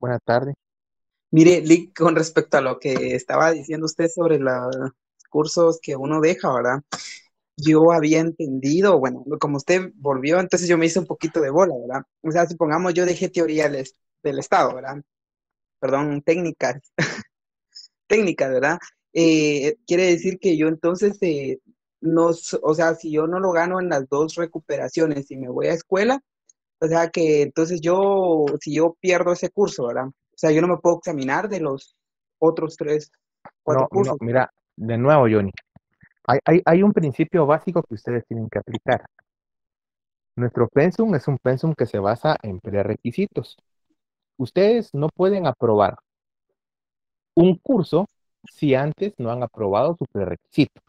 Buenas tardes. Mire, Lick, con respecto a lo que estaba diciendo usted sobre los cursos que uno deja, ¿verdad? Yo había entendido, bueno, como usted volvió, entonces yo me hice un poquito de bola, ¿verdad? O sea, supongamos yo dejé teoría del, Estado, ¿verdad? Perdón, técnicas, técnicas, ¿verdad? Eh, quiere decir que yo entonces, eh, no, o sea, si yo no lo gano en las dos recuperaciones y me voy a escuela, o sea que entonces yo, si yo pierdo ese curso, ¿verdad? O sea, yo no me puedo examinar de los otros tres, cuatro cursos. No, mira, de nuevo, Johnny, hay, hay, hay, un principio básico que ustedes tienen que aplicar. Nuestro pensum es un pensum que se basa en prerequisitos. Ustedes no pueden aprobar un curso si antes no han aprobado su prerequisito.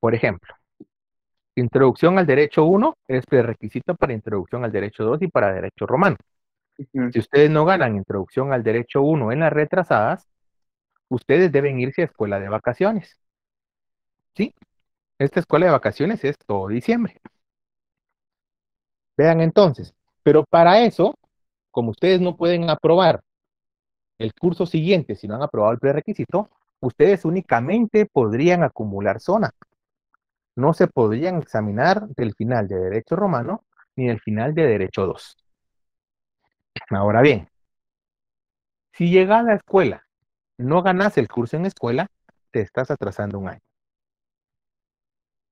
Por ejemplo, Introducción al Derecho 1 es prerequisito para Introducción al Derecho 2 y para Derecho Romano. Si ustedes no ganan Introducción al Derecho 1 en las retrasadas, ustedes deben irse a escuela de vacaciones. ¿Sí? Esta escuela de vacaciones es todo diciembre. Vean entonces, pero para eso, como ustedes no pueden aprobar el curso siguiente si no han aprobado el prerequisito, ustedes únicamente podrían acumular zona no se podrían examinar del final de Derecho Romano ni del final de Derecho 2. Ahora bien, si llegas a la escuela, no ganas el curso en escuela, te estás atrasando un año.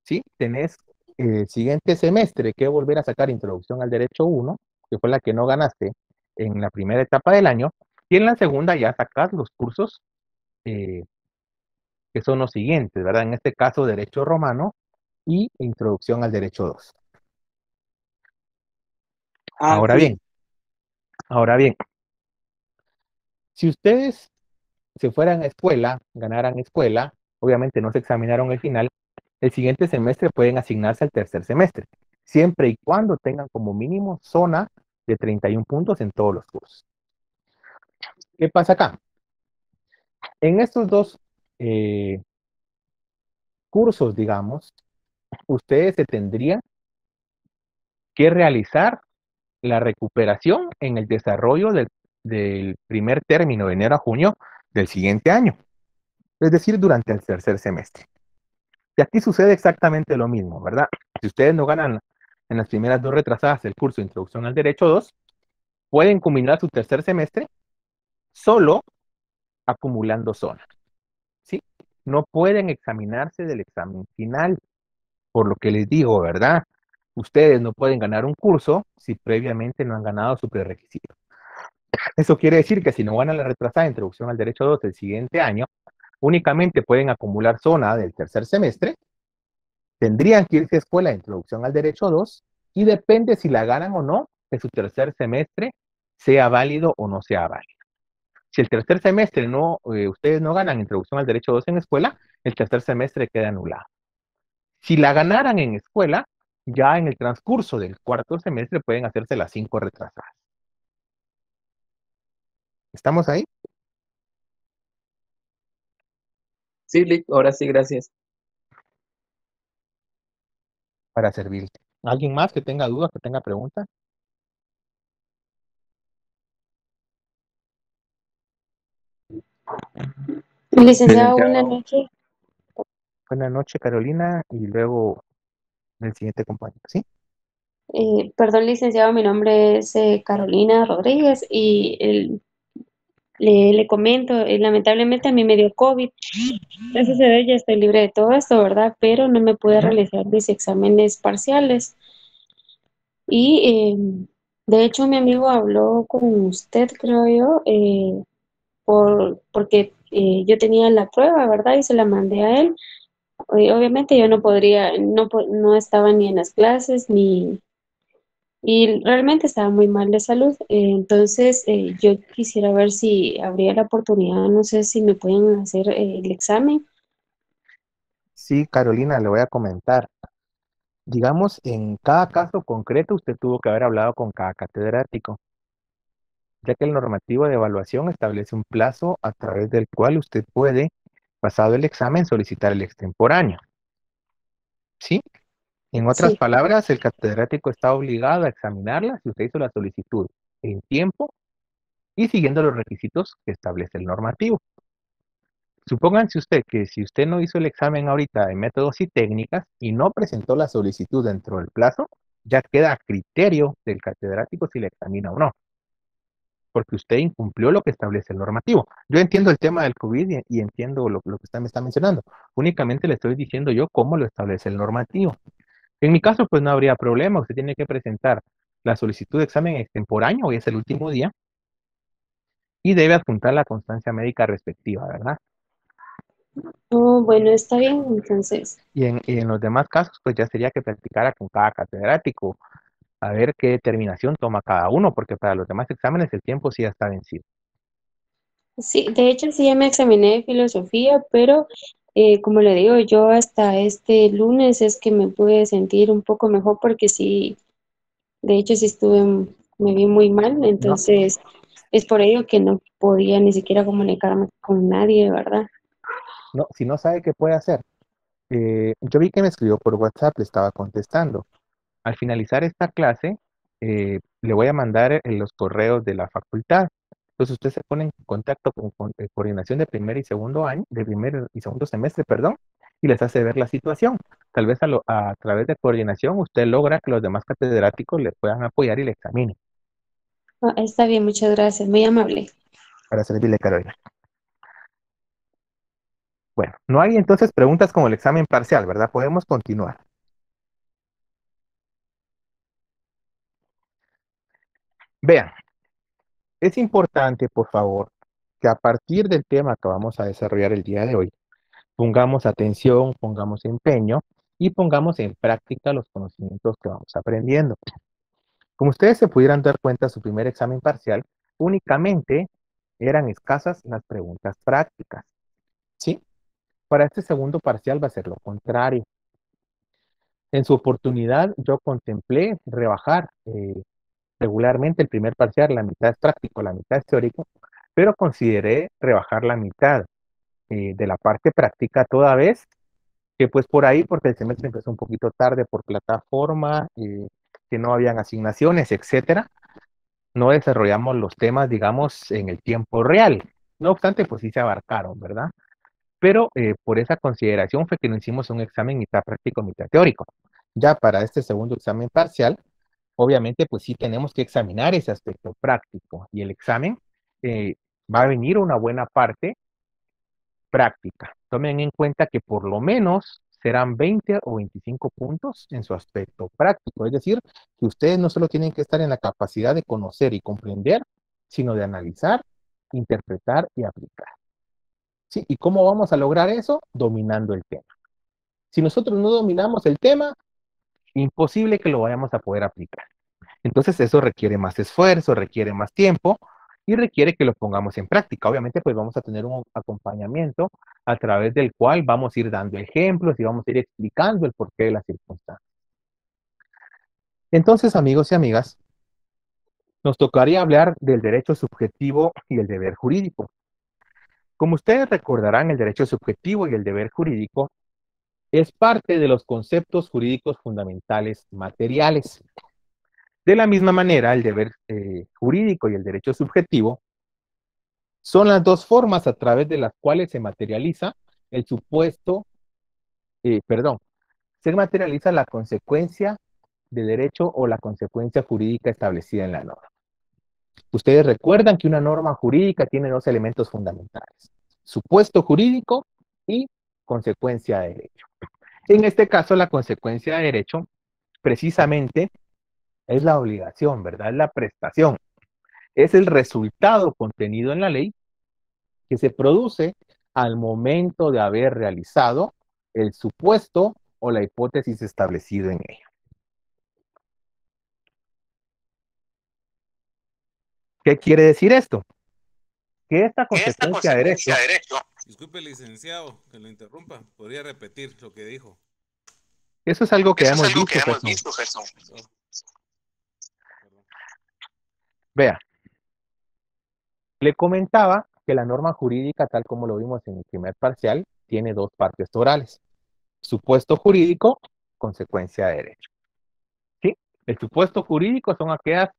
¿Sí? Tenés el siguiente semestre que volver a sacar Introducción al Derecho 1, que fue la que no ganaste en la primera etapa del año, y en la segunda ya sacas los cursos eh, que son los siguientes, ¿verdad? En este caso, Derecho Romano y Introducción al Derecho 2. Ah, ahora bien, ahora bien, si ustedes se fueran a escuela, ganaran escuela, obviamente no se examinaron el final, el siguiente semestre pueden asignarse al tercer semestre, siempre y cuando tengan como mínimo zona de 31 puntos en todos los cursos. ¿Qué pasa acá? En estos dos eh, cursos, digamos, ustedes se tendrían que realizar la recuperación en el desarrollo del, primer término de enero a junio del siguiente año, es decir, durante el tercer semestre. Y aquí sucede exactamente lo mismo, ¿verdad? Si ustedes no ganan en las primeras dos retrasadas del curso de Introducción al Derecho 2, pueden culminar su tercer semestre solo acumulando zona. ¿Sí? No pueden examinarse del examen final por lo que les digo, ¿verdad? Ustedes no pueden ganar un curso si previamente no han ganado su prerequisito. Eso quiere decir que si no ganan la retrasada introducción al derecho 2 del siguiente año, únicamente pueden acumular zona del tercer semestre, tendrían que irse a escuela de introducción al derecho 2 y depende si la ganan o no que su tercer semestre sea válido o no sea válido. Si el tercer semestre no, eh, ustedes no ganan introducción al derecho 2 en escuela, el tercer semestre queda anulado. Si la ganaran en escuela, ya en el transcurso del cuarto semestre pueden hacerse las cinco retrasadas. ¿Estamos ahí? Sí, ahora sí, gracias. Para servirte. ¿Alguien más que tenga dudas, que tenga preguntas? Licenciado, buenas noches. Buenas noches, Carolina, y luego el siguiente compañero, ¿sí? Eh, perdón, licenciado, mi nombre es eh, Carolina Rodríguez y le, comento, eh, lamentablemente a mí me dio COVID. Gracias a Dios ya estoy libre de todo esto, ¿verdad? Pero no me pude realizar mis exámenes parciales. Y em, de hecho mi amigo habló con usted, creo yo, por, porque yo tenía la prueba, ¿verdad? Y se la mandé a él obviamente yo no podría, no, no estaba ni en las clases ni... Y realmente estaba muy mal de salud, entonces eh, yo quisiera ver si habría la oportunidad, no sé si me pueden hacer eh, el examen. Sí, Carolina, le voy a comentar. Digamos, en cada caso concreto usted tuvo que haber hablado con cada catedrático, ya que el normativo de evaluación establece un plazo a través del cual usted puede pasado el examen, solicitar el extemporáneo. ¿Sí? En otras palabras, el catedrático está obligado a examinarla si usted hizo la solicitud en tiempo y siguiendo los requisitos que establece el normativo. Supónganse usted que si usted no hizo el examen ahorita en métodos y técnicas y no presentó la solicitud dentro del plazo, ya queda a criterio del catedrático si le examina o no. Porque usted incumplió lo que establece el normativo. Yo entiendo el tema del COVID y, entiendo lo, que usted me está mencionando. Únicamente le estoy diciendo yo cómo lo establece el normativo. En mi caso, pues no habría problema. Usted tiene que presentar la solicitud de examen extemporáneo, hoy es el último día, y debe adjuntar la constancia médica respectiva, ¿verdad? Oh, bueno, está bien, entonces. Y en, en, los demás casos, pues ya sería que practicara con cada catedrático, a ver qué determinación toma cada uno, porque para los demás exámenes el tiempo sí ya está vencido. Sí, de hecho sí ya me examiné de filosofía, pero eh, como le digo, yo hasta este lunes es que me pude sentir un poco mejor porque sí, de hecho sí estuve, me vi muy mal, entonces es por ello que no podía ni siquiera comunicarme con nadie, ¿verdad? No, si no sabe qué puede hacer. Eh, yo vi que me escribió por WhatsApp, le estaba contestando. Al finalizar esta clase, eh, le voy a mandar los correos de la facultad. Entonces usted se pone en contacto con, eh, coordinación de primer y segundo año, de primer y segundo semestre, perdón, y les hace ver la situación. Tal vez a, a través de coordinación usted logra que los demás catedráticos le puedan apoyar y le examinen. Ah, está bien, muchas gracias, muy amable. Para servirle, Carolina. Bueno, no hay entonces preguntas como el examen parcial, ¿verdad? Podemos continuar. Vean, es importante, por favor, que a partir del tema que vamos a desarrollar el día de hoy, pongamos atención, pongamos empeño y pongamos en práctica los conocimientos que vamos aprendiendo. Como ustedes se pudieran dar cuenta, su primer examen parcial únicamente eran escasas las preguntas prácticas. ¿Sí? Para este segundo parcial va a ser lo contrario. En su oportunidad, yo contemplé rebajar eh, regularmente el primer parcial, la mitad es práctico, la mitad es teórico, pero consideré rebajar la mitad eh, de la parte práctica toda vez que pues por ahí, porque el semestre empezó un poquito tarde por plataforma, eh, que no habían asignaciones, etcétera, no desarrollamos los temas, digamos, en el tiempo real. No obstante, pues sí se abarcaron, ¿verdad? Pero eh, por esa consideración fue que no hicimos un examen mitad práctico, mitad teórico. Ya para este segundo examen parcial, obviamente, pues sí tenemos que examinar ese aspecto práctico y el examen eh, va a venir una buena parte práctica. Tomen en cuenta que por lo menos serán 20 o 25 puntos en su aspecto práctico. Es decir, que ustedes no solo tienen que estar en la capacidad de conocer y comprender, sino de analizar, interpretar y aplicar. ¿Sí? ¿Y cómo vamos a lograr eso? Dominando el tema. Si nosotros no dominamos el tema, imposible que lo vayamos a poder aplicar. Entonces eso requiere más esfuerzo, requiere más tiempo y requiere que lo pongamos en práctica. Obviamente pues vamos a tener un acompañamiento a través del cual vamos a ir dando ejemplos y vamos a ir explicando el porqué de las circunstancias. Entonces amigos y amigas, nos tocaría hablar del derecho subjetivo y el deber jurídico. Como ustedes recordarán, el derecho subjetivo y el deber jurídico es parte de los conceptos jurídicos fundamentales materiales. De la misma manera, el deber eh, jurídico y el derecho subjetivo son las dos formas a través de las cuales se materializa el supuesto, eh, perdón, se materializa la consecuencia de derecho o la consecuencia jurídica establecida en la norma. Ustedes recuerdan que una norma jurídica tiene dos elementos fundamentales, supuesto jurídico y consecuencia de derecho. En este caso, la consecuencia de derecho precisamente es la obligación, ¿verdad? Es la prestación. Es el resultado contenido en la ley que se produce al momento de haber realizado el supuesto o la hipótesis establecido en ella. ¿Qué quiere decir esto? Que esta consecuencia, de derecho Disculpe, licenciado, que lo interrumpa. ¿Podría repetir lo que dijo? Eso es algo que, hemos, visto, Vea, le comentaba que la norma jurídica, tal como lo vimos en el primer parcial, tiene dos partes orales. Supuesto jurídico, consecuencia de derecho. ¿Sí? El supuesto jurídico son aquellas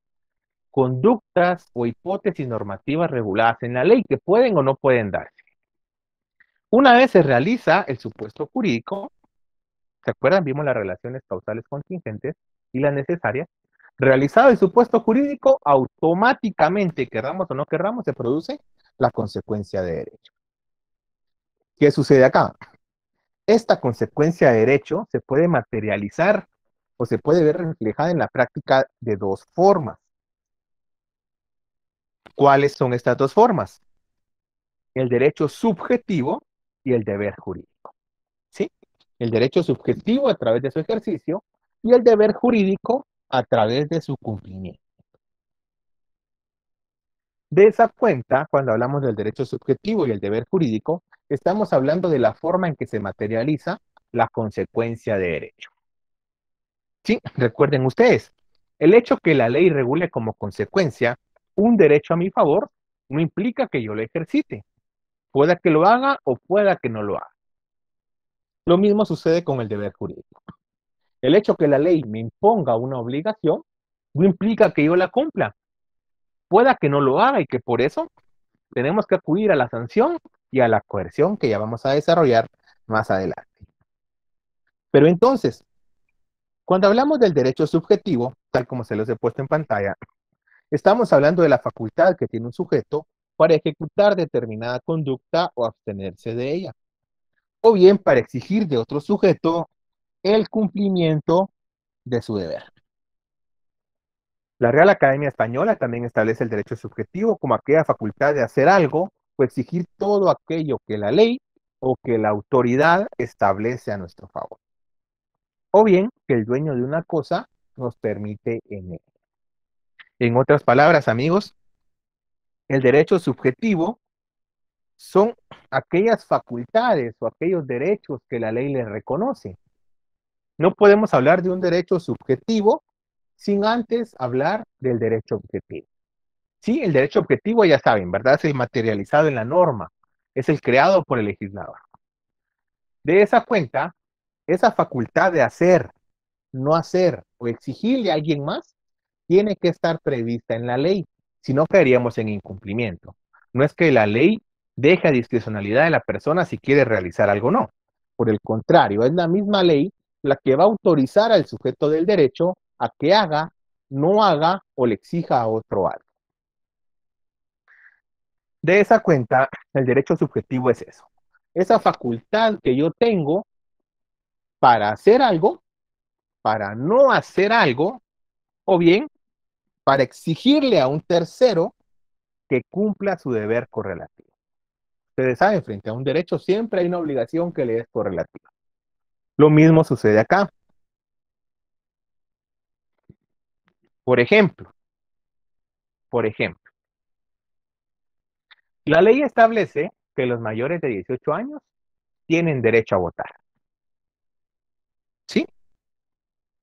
conductas o hipótesis normativas reguladas en la ley que pueden o no pueden darse. Una vez se realiza el supuesto jurídico, ¿se acuerdan? Vimos las relaciones causales contingentes y las necesarias. Realizado el supuesto jurídico, automáticamente, querramos o no querramos, se produce la consecuencia de derecho. ¿Qué sucede acá? Esta consecuencia de derecho se puede materializar o se puede ver reflejada en la práctica de dos formas. ¿Cuáles son estas dos formas? El derecho subjetivo y el deber jurídico. ¿Sí? El derecho subjetivo a través de su ejercicio y el deber jurídico a través de su cumplimiento. De esa cuenta, cuando hablamos del derecho subjetivo y el deber jurídico, estamos hablando de la forma en que se materializa la consecuencia de derecho. Sí, recuerden ustedes, el hecho que la ley regule como consecuencia un derecho a mi favor no implica que yo lo ejercite. Pueda que lo haga o pueda que no lo haga. Lo mismo sucede con el deber jurídico. El hecho que la ley me imponga una obligación no implica que yo la cumpla. Pueda que no lo haga y que por eso tenemos que acudir a la sanción y a la coerción que ya vamos a desarrollar más adelante. Pero entonces, cuando hablamos del derecho subjetivo, tal como se los he puesto en pantalla, estamos hablando de la facultad que tiene un sujeto para ejecutar determinada conducta o abstenerse de ella. O bien para exigir de otro sujeto el cumplimiento de su deber. La Real Academia Española también establece el derecho subjetivo como aquella facultad de hacer algo o exigir todo aquello que la ley o que la autoridad establece a nuestro favor. O bien que el dueño de una cosa nos permite en él. En otras palabras, amigos, el derecho subjetivo son aquellas facultades o aquellos derechos que la ley le reconoce. No podemos hablar de un derecho subjetivo sin antes hablar del derecho objetivo. Sí, el derecho objetivo ya saben, ¿verdad? Es materializado en la norma, es el creado por el legislador. De esa cuenta, esa facultad de hacer, no hacer o exigirle a alguien más, tiene que estar prevista en la ley si no caeríamos en incumplimiento. No es que la ley deje discrecionalidad de la persona si quiere realizar algo o no. Por el contrario, es la misma ley la que va a autorizar al sujeto del derecho a que haga, no haga o le exija a otro algo. De esa cuenta, el derecho subjetivo es eso. Esa facultad que yo tengo para hacer algo, para no hacer algo, o bien para exigirle a un tercero que cumpla su deber correlativo. Ustedes saben, frente a un derecho siempre hay una obligación que le es correlativa. Lo mismo sucede acá. Por ejemplo, por ejemplo, la ley establece que los mayores de 18 años tienen derecho a votar. ¿Sí?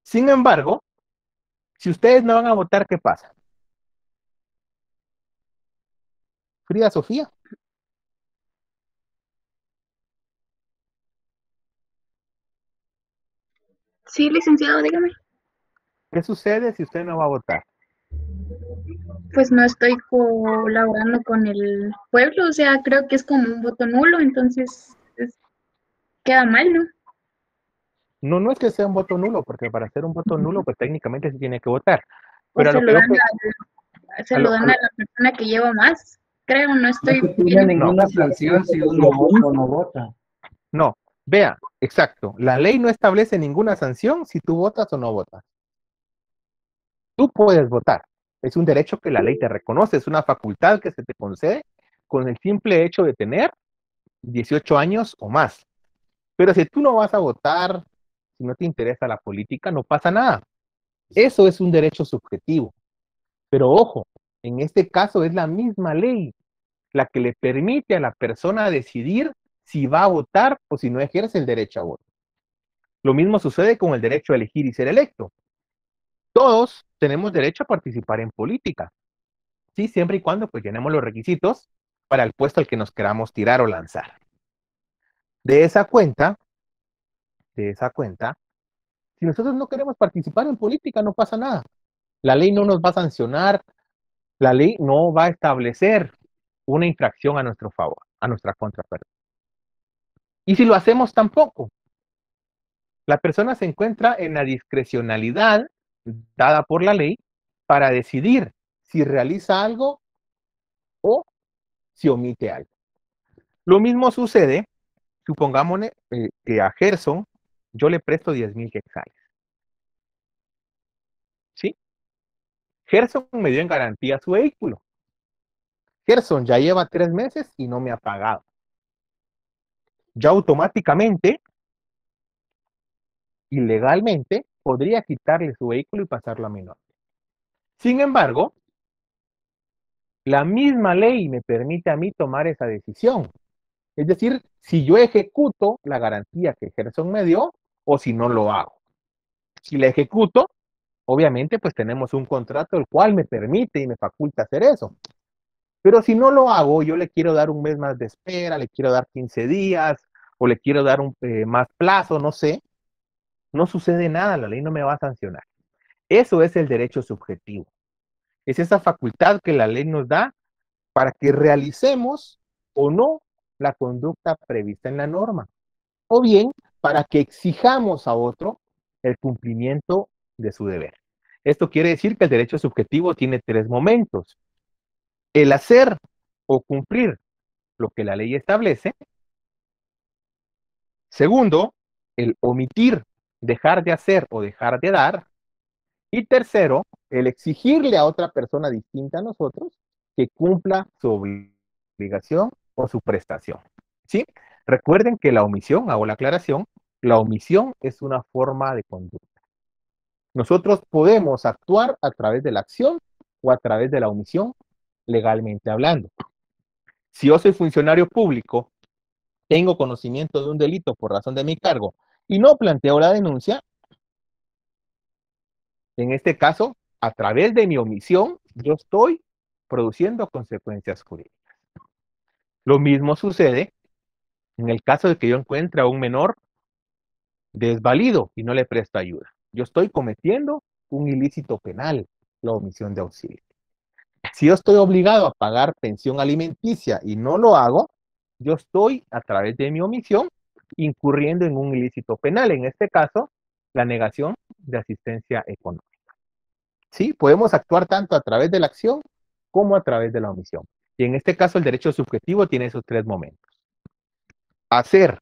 Sin embargo, si ustedes no van a votar, ¿qué pasa? Frida Sofía. Sí, licenciado, dígame. ¿Qué sucede si usted no va a votar? Pues no estoy colaborando con el pueblo, o sea, creo que es como un voto nulo, entonces queda mal, ¿no? No, no es que sea un voto nulo, porque para ser un voto nulo, pues técnicamente se tiene que votar. Pero se lo, dan, a, se lo dan a la persona que lleva más. Creo, no estoy. No tiene ninguna sanción si uno vota o no vota. No, vea, exacto. La ley no establece ninguna sanción si tú votas o no votas. Tú puedes votar. Es un derecho que la ley te reconoce, es una facultad que se te concede con el simple hecho de tener 18 años o más. Pero si tú no vas a votar, si no te interesa la política, no pasa nada. Eso es un derecho subjetivo. Pero ojo, en este caso es la misma ley la que le permite a la persona decidir si va a votar o si no ejerce el derecho a voto. Lo mismo sucede con el derecho a elegir y ser electo. Todos tenemos derecho a participar en política. Sí, siempre y cuando pues llenemos los requisitos para el puesto al que nos queramos tirar o lanzar. De esa cuenta, de esa cuenta, si nosotros no queremos participar en política, no pasa nada. La ley no nos va a sancionar la ley no va a establecer una infracción a nuestro favor, a nuestra contra. perdón. Y si lo hacemos tampoco, la persona se encuentra en la discrecionalidad dada por la ley para decidir si realiza algo o si omite algo. Lo mismo sucede, supongamos eh, que a Gerson yo le presto 10 mil quetzales. ¿Sí? Gerson me dio en garantía su vehículo. Gerson ya lleva tres meses y no me ha pagado. Ya automáticamente, ilegalmente, podría quitarle su vehículo y pasarlo a mi. Sin embargo, la misma ley me permite a mí tomar esa decisión. Es decir, si yo ejecuto la garantía que Gerson me dio o si no lo hago. Si la ejecuto, obviamente pues tenemos un contrato el cual me permite y me faculta hacer eso. Pero si no lo hago, yo le quiero dar un mes más de espera, le quiero dar 15 días o le quiero dar un eh, más plazo, no sé, no sucede nada, la ley no me va a sancionar. Eso es el derecho subjetivo. Es esa facultad que la ley nos da para que realicemos o no la conducta prevista en la norma. O bien para que exijamos a otro el cumplimiento de su deber. Esto quiere decir que el derecho subjetivo tiene tres momentos. El hacer o cumplir lo que la ley establece. Segundo, el omitir, dejar de hacer o dejar de dar. Y tercero, el exigirle a otra persona distinta a nosotros que cumpla su obligación o su prestación. ¿Sí? Recuerden que la omisión, hago la aclaración, la omisión es una forma de conducta. Nosotros podemos actuar a través de la acción o a través de la omisión, legalmente hablando. Si yo soy funcionario público, tengo conocimiento de un delito por razón de mi cargo y no planteo la denuncia, en este caso, a través de mi omisión, yo estoy produciendo consecuencias jurídicas. Lo mismo sucede en el caso de que yo encuentre a un menor desvalido y no le presto ayuda. Yo estoy cometiendo un ilícito penal, la omisión de auxilio. Si yo estoy obligado a pagar pensión alimenticia y no lo hago, yo estoy, a través de mi omisión, incurriendo en un ilícito penal. En este caso, la negación de asistencia económica. Sí, podemos actuar tanto a través de la acción como a través de la omisión. Y en este caso el derecho subjetivo tiene esos tres momentos. Hacer,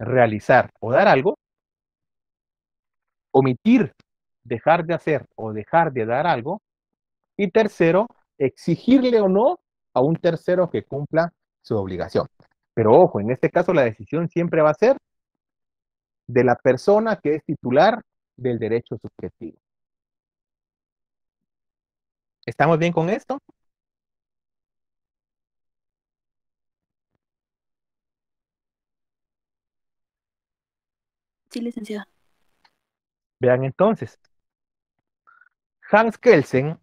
realizar o dar algo. Omitir, dejar de hacer o dejar de dar algo. Y tercero, exigirle o no a un tercero que cumpla su obligación. Pero ojo, en este caso la decisión siempre va a ser de la persona que es titular del derecho subjetivo. ¿Estamos bien con esto? Sí, licenciado. Vean entonces. Hans Kelsen,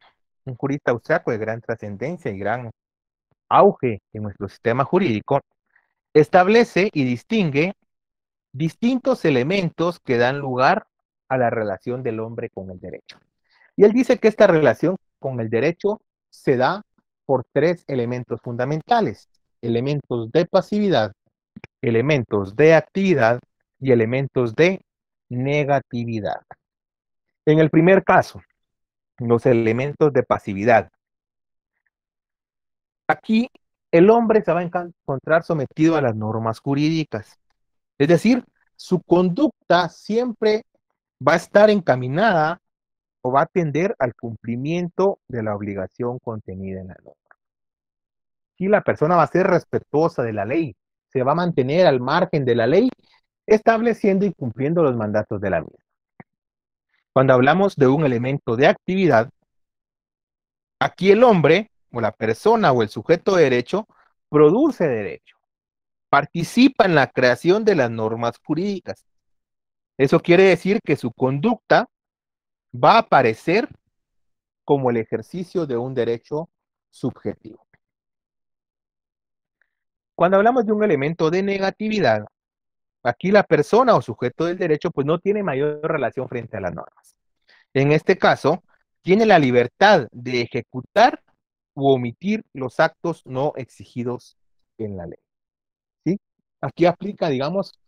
un jurista austriaco de gran trascendencia y gran auge en nuestro sistema jurídico, establece y distingue distintos elementos que dan lugar a la relación del hombre con el derecho. Y él dice que esta relación con el derecho se da por tres elementos fundamentales, elementos de pasividad, elementos de actividad y elementos de negatividad. En el primer caso, los elementos de pasividad. Aquí el hombre se va a encontrar sometido a las normas jurídicas. Es decir, su conducta siempre va a estar encaminada o va a tender al cumplimiento de la obligación contenida en la norma. Si la persona va a ser respetuosa de la ley, se va a mantener al margen de la ley, estableciendo y cumpliendo los mandatos de la misma. Cuando hablamos de un elemento de actividad, aquí el hombre o la persona o el sujeto de derecho produce derecho, participa en la creación de las normas jurídicas. Eso quiere decir que su conducta va a aparecer como el ejercicio de un derecho subjetivo. Cuando hablamos de un elemento de negatividad, aquí la persona o sujeto del derecho pues no tiene mayor relación frente a las normas. En este caso, tiene la libertad de ejecutar u omitir los actos no exigidos en la ley. ¿Sí? Aquí aplica, digamos,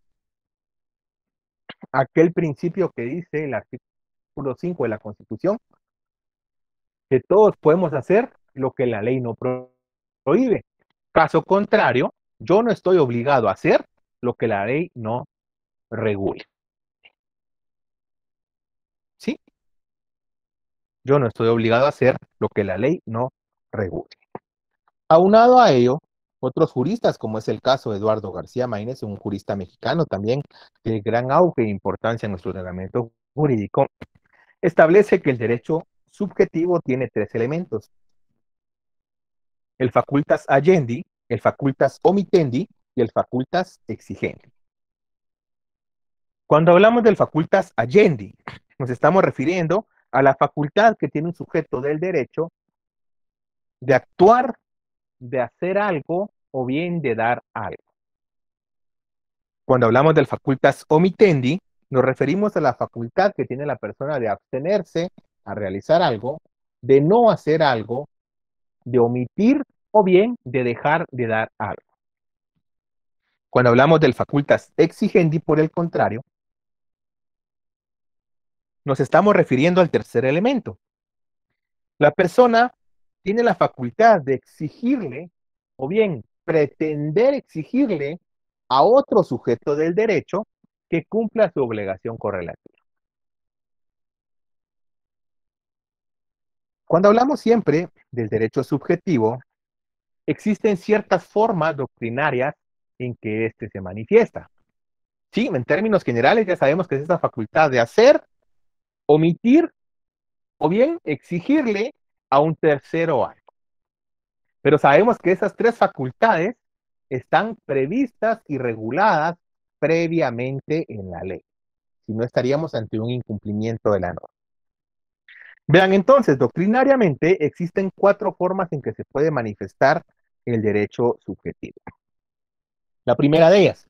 aquel principio que dice el artículo 5 de la Constitución, que todos podemos hacer lo que la ley no prohíbe. Caso contrario, yo no estoy obligado a hacer lo que la ley no regule. ¿Sí? Yo no estoy obligado a hacer lo que la ley no regule. Aunado a ello, otros juristas, como es el caso de Eduardo García Maínez, un jurista mexicano también de gran auge e importancia en nuestro ordenamiento jurídico, establece que el derecho subjetivo tiene tres elementos. El facultas agendi, el facultas omitendi el facultas exigendi. Cuando hablamos del facultas agendi, nos estamos refiriendo a la facultad que tiene un sujeto del derecho de actuar, de hacer algo o bien de dar algo. Cuando hablamos del facultas omitendi, nos referimos a la facultad que tiene la persona de abstenerse a realizar algo, de no hacer algo, de omitir o bien de dejar de dar algo. Cuando hablamos del facultas exigendi, por el contrario, nos estamos refiriendo al tercer elemento. La persona tiene la facultad de exigirle o bien pretender exigirle a otro sujeto del derecho que cumpla su obligación correlativa. Cuando hablamos siempre del derecho subjetivo, existen ciertas formas doctrinarias en que éste se manifiesta. Sí, en términos generales ya sabemos que es esa facultad de hacer, omitir o bien exigirle a un tercero algo. Pero sabemos que esas tres facultades están previstas y reguladas previamente en la ley. Si no, estaríamos ante un incumplimiento de la norma. Vean entonces, doctrinariamente existen cuatro formas en que se puede manifestar el derecho subjetivo. La primera de ellas,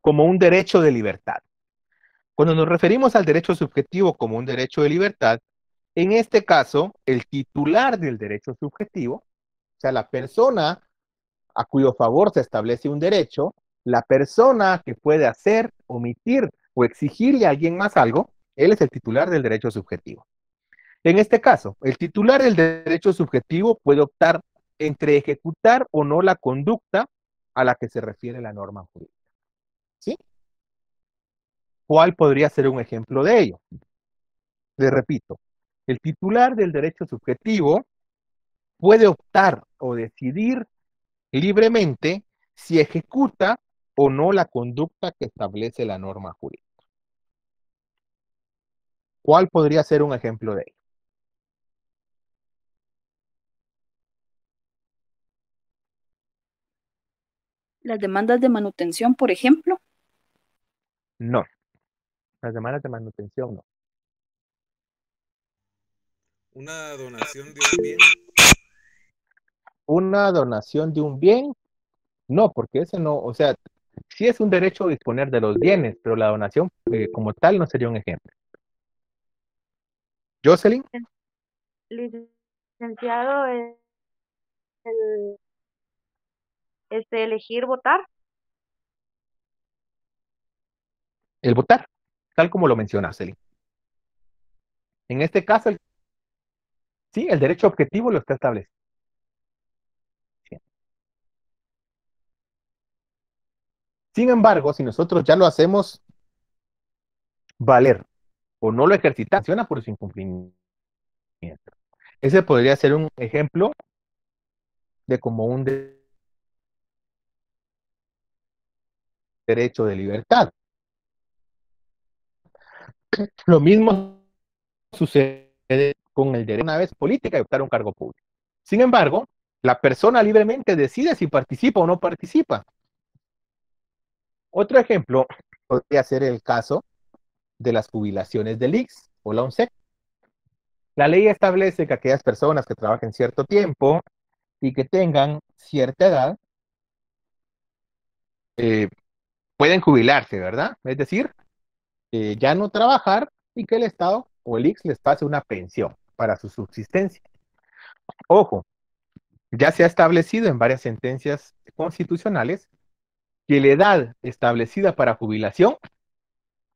como un derecho de libertad. Cuando nos referimos al derecho subjetivo como un derecho de libertad, en este caso, el titular del derecho subjetivo, o sea, la persona a cuyo favor se establece un derecho, la persona que puede hacer, omitir o exigirle a alguien más algo, él es el titular del derecho subjetivo. En este caso, el titular del derecho subjetivo puede optar entre ejecutar o no la conducta a la que se refiere la norma jurídica. ¿Sí? ¿Cuál podría ser un ejemplo de ello? Le repito, el titular del derecho subjetivo puede optar o decidir libremente si ejecuta o no la conducta que establece la norma jurídica. ¿Cuál podría ser un ejemplo de ello? Las demandas de manutención, por ejemplo. No. Las demandas de manutención no. Una donación de un bien. Una donación de un bien, no, porque ese no, o sea, sí es un derecho disponer de los bienes, pero la donación eh, como tal no sería un ejemplo. Jocelyn. Licenciado, es el, este, elegir votar. El votar, tal como lo menciona Jocelyn. En este caso, el Sí, el derecho objetivo lo está establecido. Sin embargo, si nosotros ya lo hacemos valer o no lo ejercitamos, funciona por su incumplimiento. Ese podría ser un ejemplo de como un derecho de libertad. Lo mismo sucede con el derecho una vez política y optar un cargo público. Sin embargo, la persona libremente decide si participa o no participa. Otro ejemplo podría ser el caso de las jubilaciones del IX o la ONSEC. La ley establece que aquellas personas que trabajen cierto tiempo y que tengan cierta edad eh, pueden jubilarse, ¿verdad? Es decir, ya no trabajar y que el Estado o el IX les pase una pensión para su subsistencia. Ojo, ya se ha establecido en varias sentencias constitucionales que la edad establecida para jubilación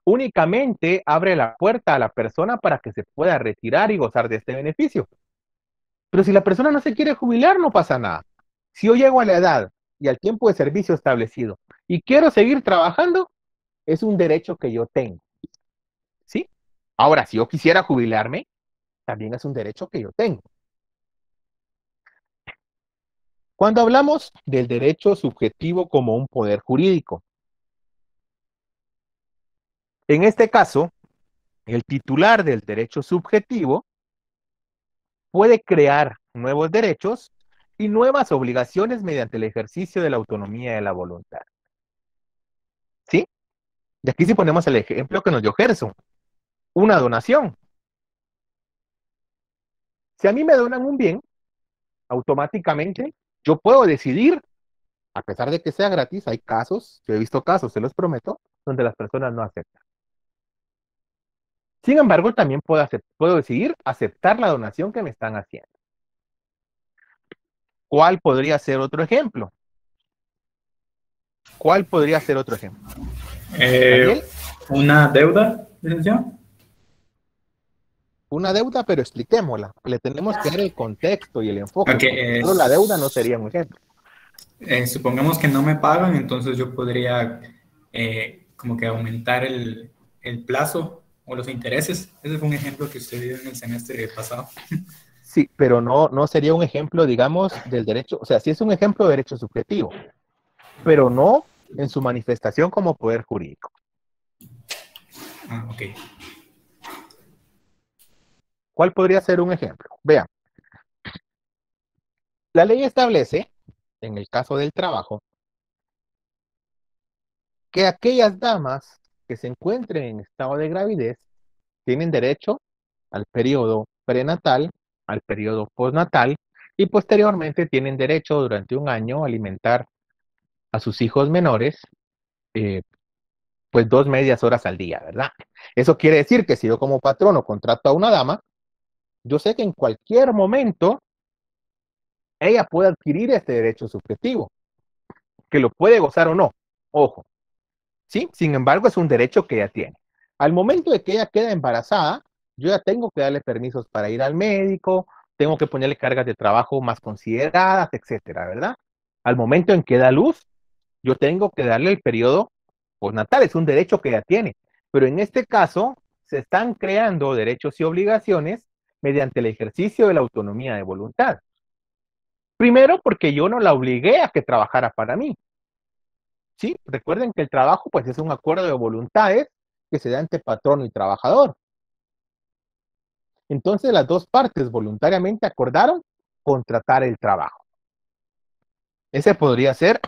únicamente abre la puerta a la persona para que se pueda retirar y gozar de este beneficio. Pero si la persona no se quiere jubilar, no pasa nada. Si yo llego a la edad y al tiempo de servicio establecido y quiero seguir trabajando, es un derecho que yo tengo. ¿Sí? Ahora, si yo quisiera jubilarme, también es un derecho que yo tengo. Cuando hablamos del derecho subjetivo como un poder jurídico, en este caso, el titular del derecho subjetivo puede crear nuevos derechos y nuevas obligaciones mediante el ejercicio de la autonomía de la voluntad. ¿Sí? Y aquí si ponemos el ejemplo que nos dio Gerson, una donación. Si a mí me donan un bien, automáticamente yo puedo decidir, a pesar de que sea gratis, hay casos, yo he visto casos, se los prometo, donde las personas no aceptan. Sin embargo, también puedo, puedo decidir aceptar la donación que me están haciendo. ¿Cuál podría ser otro ejemplo? ¿Cuál podría ser otro ejemplo? Eh, ¿Una deuda, licenciado? Una deuda, pero expliquémosla. Le tenemos que dar el contexto y el enfoque. Okay, Solo la deuda no sería un ejemplo. Eh, supongamos que no me pagan, entonces yo podría eh, como que aumentar el, el plazo o los intereses. Ese fue un ejemplo que usted dio en el semestre pasado. Sí, pero no, no sería un ejemplo, digamos, del derecho, o sea, sí es un ejemplo de derecho subjetivo, pero no en su manifestación como poder jurídico. Ah, ok. ¿Cuál podría ser un ejemplo? Vean. La ley establece, en el caso del trabajo, que aquellas damas que se encuentren en estado de gravidez tienen derecho al periodo prenatal al periodo postnatal y posteriormente tienen derecho durante un año a alimentar a sus hijos menores, eh, pues dos medias horas al día, ¿verdad? Eso quiere decir que si yo como patrono contrato a una dama, yo sé que en cualquier momento ella puede adquirir este derecho subjetivo, que lo puede gozar o no, ojo, ¿sí? Sin embargo, es un derecho que ella tiene. Al momento de que ella queda embarazada, yo ya tengo que darle permisos para ir al médico, tengo que ponerle cargas de trabajo más consideradas, etcétera, ¿verdad? Al momento en que da luz, yo tengo que darle el periodo postnatal, es un derecho que ya tiene. Pero en este caso, se están creando derechos y obligaciones mediante el ejercicio de la autonomía de voluntad. Primero, porque yo no la obligué a que trabajara para mí. ¿Sí? Recuerden que el trabajo, pues, es un acuerdo de voluntades que se da entre patrono y trabajador. Entonces las dos partes voluntariamente acordaron contratar el trabajo. Ese podría ser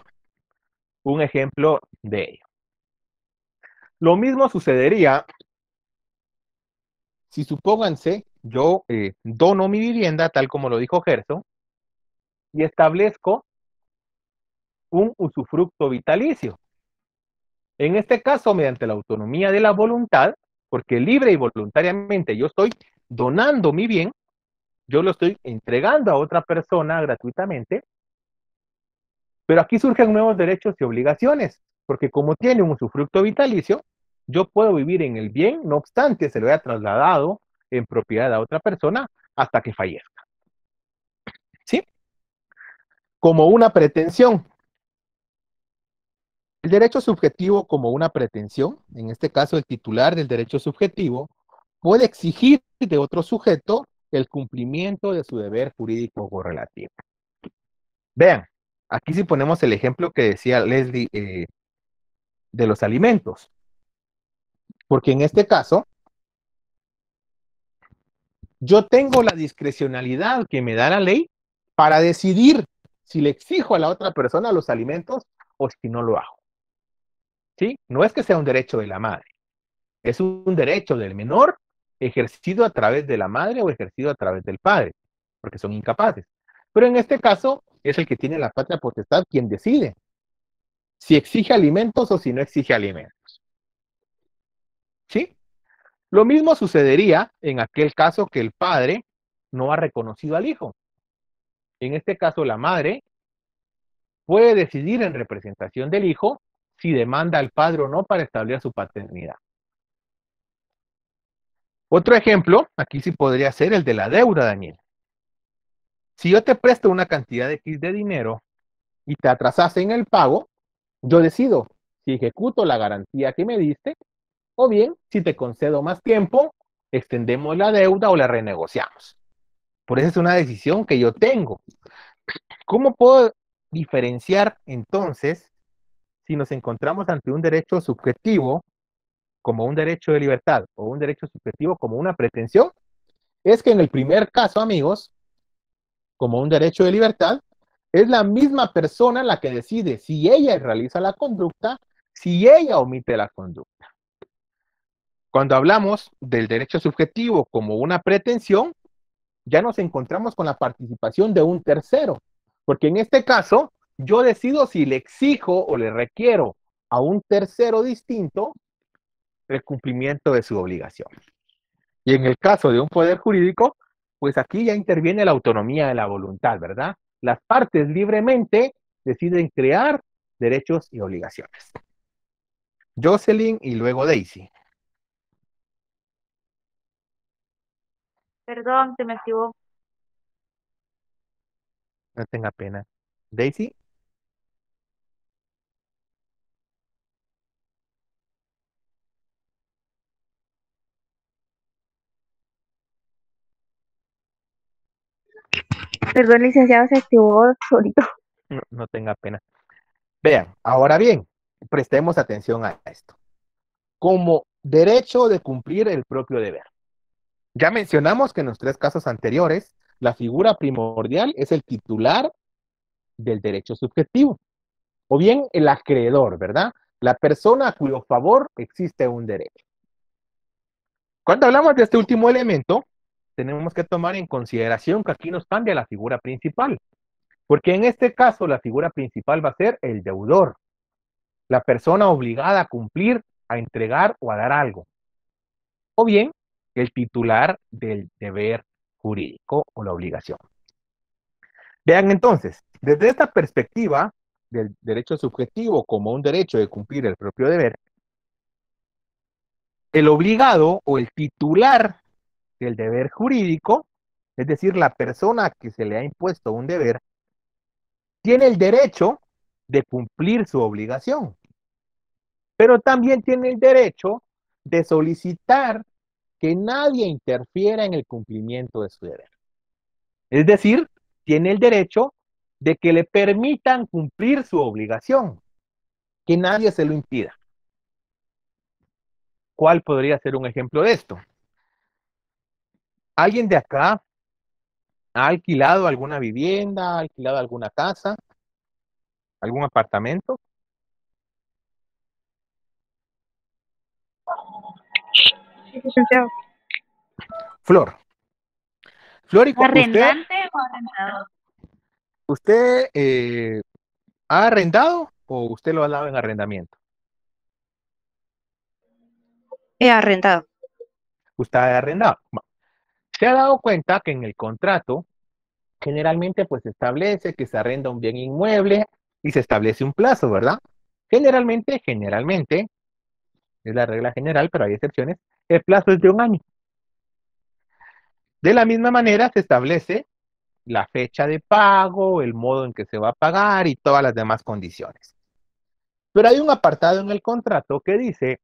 un ejemplo de ello. Lo mismo sucedería si supónganse yo eh, dono mi vivienda, tal como lo dijo Gerson, y establezco un usufructo vitalicio. En este caso, mediante la autonomía de la voluntad, porque libre y voluntariamente yo estoy donando mi bien, yo lo estoy entregando a otra persona gratuitamente, pero aquí surgen nuevos derechos y obligaciones, porque como tiene un usufructo vitalicio, yo puedo vivir en el bien, no obstante se lo haya trasladado en propiedad a otra persona hasta que fallezca. ¿Sí? Como una pretensión. El derecho subjetivo como una pretensión, en este caso el titular del derecho subjetivo, puede exigir de otro sujeto el cumplimiento de su deber jurídico correlativo. Vean, aquí si ponemos el ejemplo que decía Leslie eh, de los alimentos. Porque en este caso, yo tengo la discrecionalidad que me da la ley para decidir si le exijo a la otra persona los alimentos o si no lo hago. ¿Sí? No es que sea un derecho de la madre, es un derecho del menor ejercido a través de la madre o ejercido a través del padre, porque son incapaces. Pero en este caso es el que tiene la patria potestad quien decide si exige alimentos o si no exige alimentos. ¿Sí? Lo mismo sucedería en aquel caso que el padre no ha reconocido al hijo. En este caso, la madre puede decidir en representación del hijo si demanda al padre o no para establecer su paternidad. Otro ejemplo, aquí sí podría ser el de la deuda, Daniel. Si yo te presto una cantidad de X de dinero y te atrasas en el pago, yo decido si ejecuto la garantía que me diste o bien si te concedo más tiempo, extendemos la deuda o la renegociamos. Por eso es una decisión que yo tengo. ¿Cómo puedo diferenciar entonces si nos encontramos ante un derecho subjetivo como un derecho de libertad o un derecho subjetivo como una pretensión? Es que en el primer caso, amigos, como un derecho de libertad, es la misma persona la que decide si ella realiza la conducta, si ella omite la conducta. Cuando hablamos del derecho subjetivo como una pretensión, ya nos encontramos con la participación de un tercero, porque en este caso yo decido si le exijo o le requiero a un tercero distinto el cumplimiento de su obligación. Y en el caso de un poder jurídico, pues aquí ya interviene la autonomía de la voluntad, ¿verdad? Las partes libremente deciden crear derechos y obligaciones. Jocelyn y luego Daisy. Perdón, se me activó. No tenga pena. Daisy. Perdón, licenciado, se activó solito. No, tenga pena. Vean, ahora bien, prestemos atención a esto. Como derecho de cumplir el propio deber. Ya mencionamos que en los tres casos anteriores, la figura primordial es el titular del derecho subjetivo, o bien el acreedor, ¿verdad? La persona a cuyo favor existe un derecho. Cuando hablamos de este último elemento, tenemos que tomar en consideración que aquí nos cambia la figura principal, porque en este caso la figura principal va a ser el deudor, la persona obligada a cumplir, a entregar o a dar algo, o bien el titular del deber jurídico o la obligación. Vean entonces, desde esta perspectiva del derecho subjetivo como un derecho de cumplir el propio deber, el obligado o el titular del deber jurídico, es decir, la persona que se le ha impuesto un deber, tiene el derecho de cumplir su obligación, pero también tiene el derecho de solicitar que nadie interfiera en el cumplimiento de su deber. Es decir, tiene el derecho de que le permitan cumplir su obligación, que nadie se lo impida. ¿Cuál podría ser un ejemplo de esto? ¿Alguien de acá ha alquilado alguna vivienda, ha alquilado alguna casa, algún apartamento? Licenciado. Flor. Flor, ¿y cu- usted, ¿Arrendante o arrendador? usted eh, ha arrendado o usted lo ha dado en arrendamiento? He arrendado. Usted ha arrendado. Va. Se ha dado cuenta que en el contrato generalmente pues se establece que se arrenda un bien inmueble y se establece un plazo, ¿verdad? Generalmente, generalmente, es la regla general, pero hay excepciones, el plazo es de un año. De la misma manera se establece la fecha de pago, el modo en que se va a pagar y todas las demás condiciones. Pero hay un apartado en el contrato que dice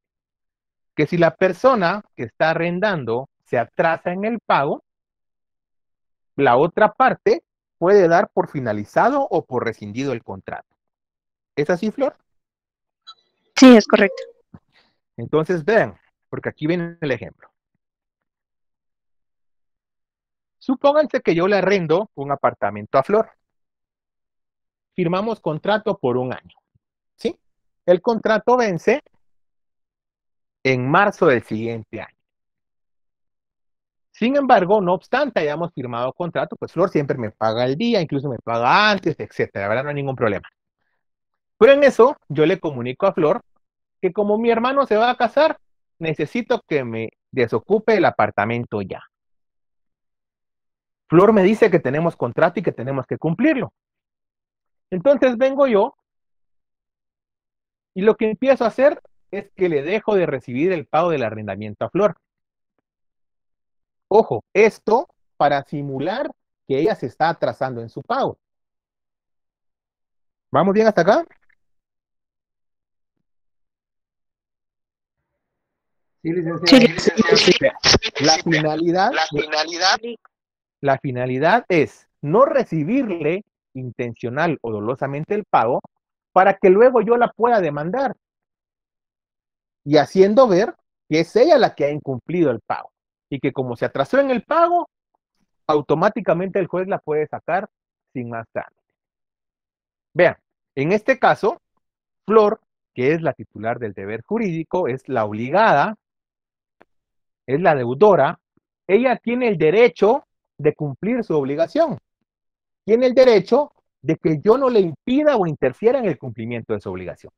que si la persona que está arrendando se atrasa en el pago, la otra parte puede dar por finalizado o por rescindido el contrato. ¿Es así, Flor? Sí, es correcto. Entonces, vean, porque aquí viene el ejemplo. Supónganse que yo le arrendo un apartamento a Flor. Firmamos contrato por un año. ¿Sí? El contrato vence en marzo del siguiente año. Sin embargo, no obstante hayamos firmado contrato, pues Flor siempre me paga el día, incluso me paga antes, etcétera, ¿verdad? No hay ningún problema. Pero en eso yo le comunico a Flor que como mi hermano se va a casar, necesito que me desocupe el apartamento ya. Flor me dice que tenemos contrato y que tenemos que cumplirlo. Entonces vengo yo y lo que empiezo a hacer es que le dejo de recibir el pago del arrendamiento a Flor. Ojo, esto para simular que ella se está atrasando en su pago. ¿Vamos bien hasta acá? Sí, licenciado. La finalidad, La finalidad la finalidad es no recibirle intencional o dolosamente el pago para que luego yo la pueda demandar y haciendo ver que es ella la que ha incumplido el pago y que como se atrasó en el pago, automáticamente el juez la puede sacar sin más trámite. Vean, en este caso, Flor, que es la titular del deber jurídico, es la obligada, es la deudora, ella tiene el derecho de cumplir su obligación. Tiene el derecho de que yo no le impida o interfiera en el cumplimiento de su obligación.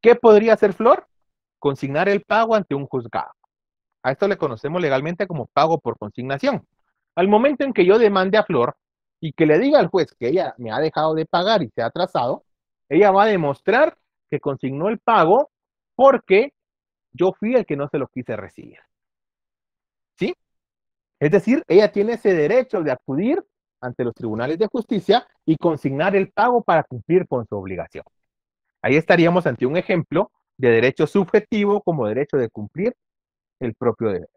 ¿Qué podría hacer Flor? Consignar el pago ante un juzgado. A esto le conocemos legalmente como pago por consignación. Al momento en que yo demande a Flor y que le diga al juez que ella me ha dejado de pagar y se ha atrasado, ella va a demostrar que consignó el pago porque yo fui el que no se lo quise recibir. ¿Sí? Es decir, ella tiene ese derecho de acudir ante los tribunales de justicia y consignar el pago para cumplir con su obligación. Ahí estaríamos ante un ejemplo de derecho subjetivo como derecho de cumplir el propio deber.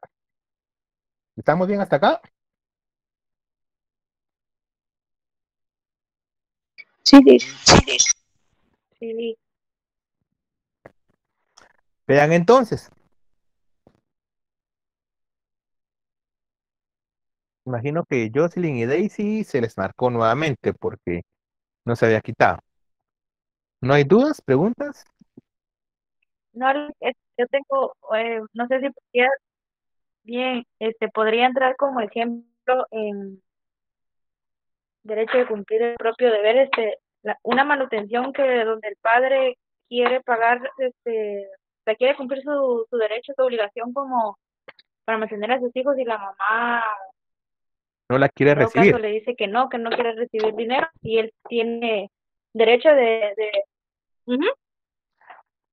¿Estamos bien hasta acá? Sí, Liz. Sí, Vean entonces. Imagino que Jocelyn y Daisy se les marcó nuevamente porque no se había quitado. ¿No hay dudas, preguntas? No, es- yo tengo, eh, no sé si podría, bien, este, podría entrar como ejemplo en derecho de cumplir el propio deber, este, la- una manutención que donde el padre quiere pagar, este, o sea, quiere cumplir su, su derecho, su obligación como para mantener a sus hijos y la mamá, No la quiere recibir. caso, le dice que no, que no quiere recibir dinero y él tiene derecho de.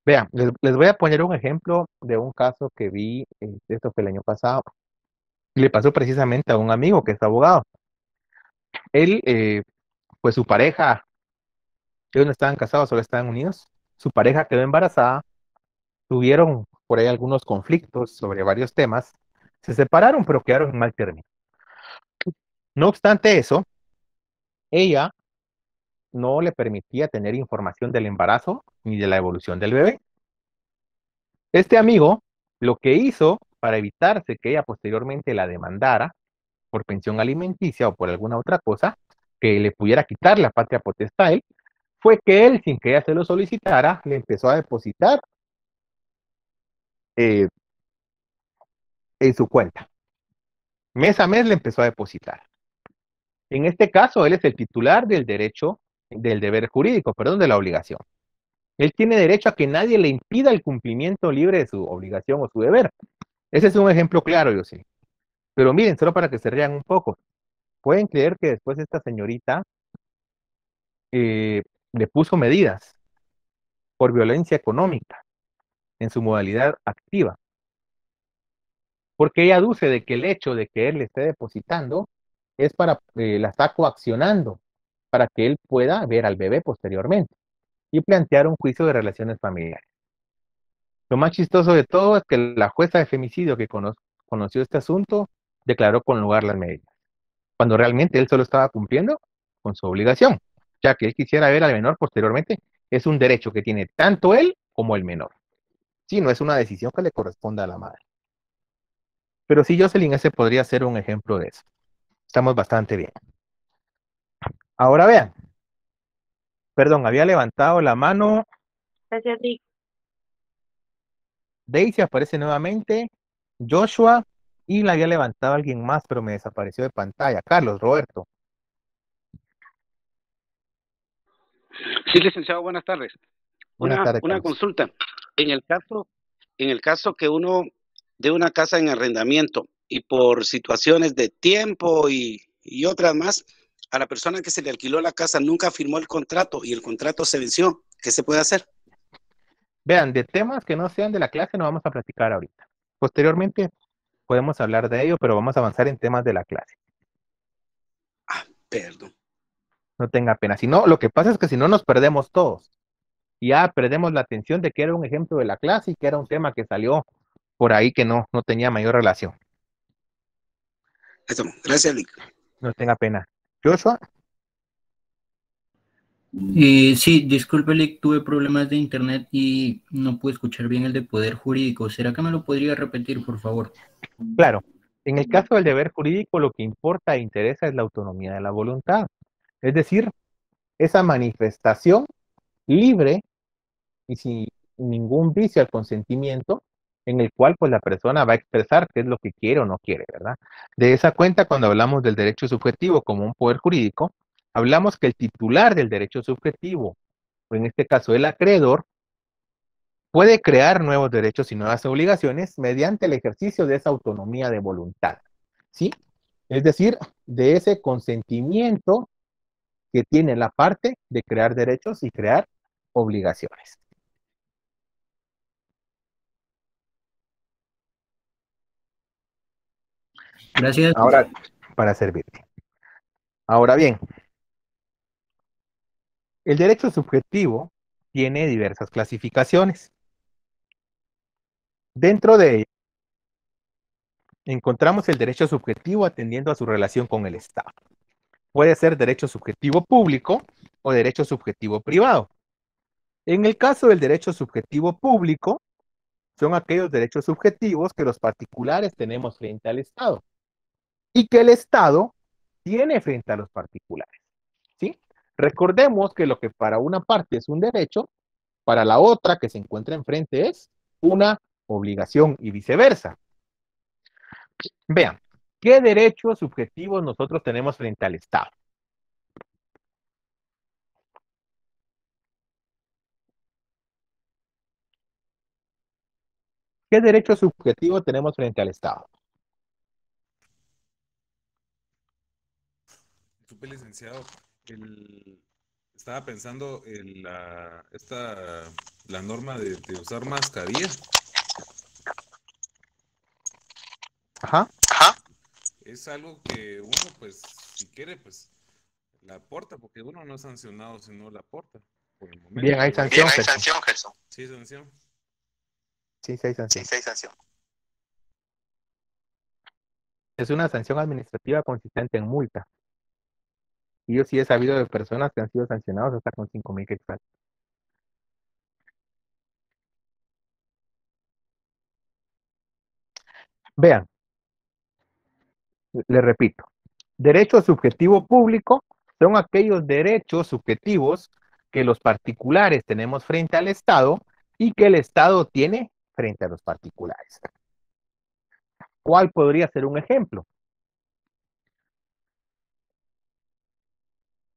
Vean, les, voy a poner un ejemplo de un caso que vi, eh, esto fue el año pasado, le pasó precisamente a un amigo que es abogado. Él, eh, pues su pareja, ellos no estaban casados, solo estaban unidos, su pareja quedó embarazada, tuvieron por ahí algunos conflictos sobre varios temas, se separaron, pero quedaron en mal término. No obstante eso, ella no le permitía tener información del embarazo ni de la evolución del bebé. Este amigo lo que hizo para evitarse que ella posteriormente la demandara por pensión alimenticia o por alguna otra cosa, que le pudiera quitar la patria potestad fue que él, sin que ella se lo solicitara, le empezó a depositar eh, en su cuenta. Mes a mes le empezó a depositar. En este caso, él es el titular del derecho, del deber jurídico, perdón, de la obligación. Él tiene derecho a que nadie le impida el cumplimiento libre de su obligación o su deber. Ese es un ejemplo claro, yo sé. Pero miren, solo para que se rían un poco. Pueden creer que después esta señorita eh, le puso medidas por violencia económica en su modalidad activa. Porque ella aduce de que el hecho de que él le esté depositando es para, eh, la está coaccionando para que él pueda ver al bebé posteriormente y plantear un juicio de relaciones familiares. Lo más chistoso de todo es que la jueza de femicidio que cono- conoció este asunto declaró con lugar las medidas, cuando realmente él solo estaba cumpliendo con su obligación, ya que él quisiera ver al menor posteriormente, es un derecho que tiene tanto él como el menor. Sí, no es una decisión que le corresponda a la madre. Pero sí, Jocelyn, ese podría ser un ejemplo de eso. Estamos bastante bien. Ahora vean. Perdón, había levantado la mano. Gracias, Rick. Daisy aparece nuevamente. Joshua. Y la había levantado alguien más, pero me desapareció de pantalla. Carlos, Roberto. Sí, licenciado, buenas tardes. Buenas Una, tardes, una Carlos. consulta. En el caso, en el caso que uno de una casa en arrendamiento y por situaciones de tiempo y, Y otras más, a la persona que se le alquiló la casa nunca firmó el contrato y el contrato se venció. ¿Qué se puede hacer? Vean, de temas que no sean de la clase no vamos a platicar ahorita. Posteriormente podemos hablar de ello, pero vamos a avanzar en temas de la clase. Perdón. No tenga pena. Si no, lo que pasa es que si no nos perdemos todos. Ya perdemos la atención de que era un ejemplo de la clase y que era un tema que salió por ahí que no, no tenía mayor relación. Eso, gracias, Lick. No tenga pena. Joshua, Eh, sí, disculpe, Lick, tuve problemas de internet y no pude escuchar bien el de poder jurídico. ¿Será que me lo podría repetir, por favor? claro. En el caso del deber jurídico, lo que importa e interesa es la autonomía de la voluntad. Es decir, esa manifestación libre y sin ningún vicio al consentimiento, en el cual pues la persona va a expresar qué es lo que quiere o no quiere, ¿verdad? De esa cuenta, cuando hablamos del derecho subjetivo como un poder jurídico, hablamos que el titular del derecho subjetivo, o en este caso el acreedor, puede crear nuevos derechos y nuevas obligaciones mediante el ejercicio de esa autonomía de voluntad, ¿sí? Es decir, de ese consentimiento que tiene la parte de crear derechos y crear obligaciones. Gracias. Ahora, para servirte. Ahora bien, el derecho subjetivo tiene diversas clasificaciones. Dentro de ellas, encontramos el derecho subjetivo atendiendo a su relación con el Estado. Puede ser derecho subjetivo público o derecho subjetivo privado. En el caso del derecho subjetivo público, son aquellos derechos subjetivos que los particulares tenemos frente al Estado y que el Estado tiene frente a los particulares. ¿sí? Recordemos que lo que para una parte es un derecho, para la otra que se encuentra enfrente es una obligación y viceversa. Vean, ¿qué derechos subjetivos nosotros tenemos frente al Estado? ¿Qué derecho subjetivo tenemos frente al Estado? Supe, licenciado, el- estaba pensando en la, esta, la norma de, de usar mascarilla. Ajá. Es algo que uno, pues, si quiere, pues, la aporta, porque uno no es sancionado si no la aporta. Por el momento. Bien, hay sanción, Bien, hay Gerson. sanción, Gerson. Sí, sanción. Sí, sí hay sanción. Sí, hay sanción. Es una sanción administrativa consistente en multa. Y yo sí he sabido de personas que han sido sancionados hasta con 5 mil quetzales. Vean, le repito, derecho subjetivo público son aquellos derechos subjetivos que los particulares tenemos frente al Estado y que el Estado tiene frente a los particulares. ¿Cuál podría ser un ejemplo?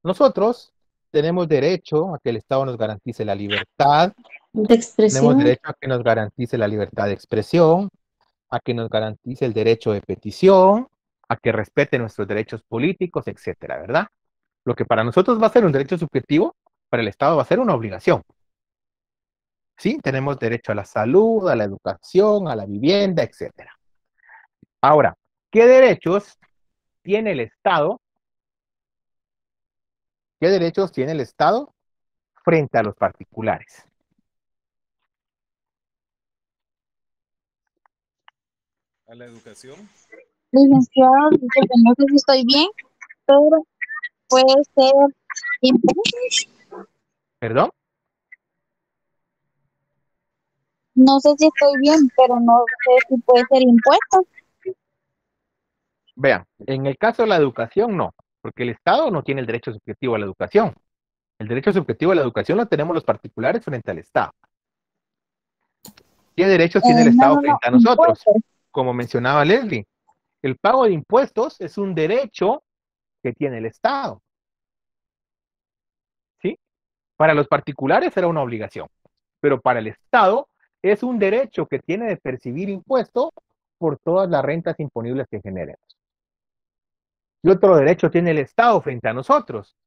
Nosotros tenemos derecho a que el Estado nos garantice la libertad, De tenemos expresión. derecho a que nos garantice la libertad de expresión, a que nos garantice el derecho de petición, a que respete nuestros derechos políticos, etcétera, ¿verdad? Lo que para nosotros va a ser un derecho subjetivo, para el Estado va a ser una obligación. Sí, tenemos derecho a la salud, a la educación, a la vivienda, etcétera. Ahora, ¿qué derechos tiene el Estado? ¿Qué derechos tiene el Estado frente a los particulares? A la educación. Licenciado, no sé si estoy bien, pero puede ser impuestos. ¿Perdón? No sé si estoy bien, pero no sé si puede ser impuestos. Vean, en el caso de la educación, no, porque el Estado no tiene el derecho subjetivo a la educación. El derecho subjetivo a la educación lo tenemos los particulares frente al Estado. ¿Qué derechos tiene el Eh, Estado no, no, frente a nosotros? impuestos. Como mencionaba Leslie, el pago de impuestos es un derecho que tiene el Estado. ¿Sí? Para los particulares era una obligación, pero para el Estado es un derecho que tiene de percibir impuestos por todas las rentas imponibles que generen. ¿Qué otro derecho tiene el Estado frente a nosotros?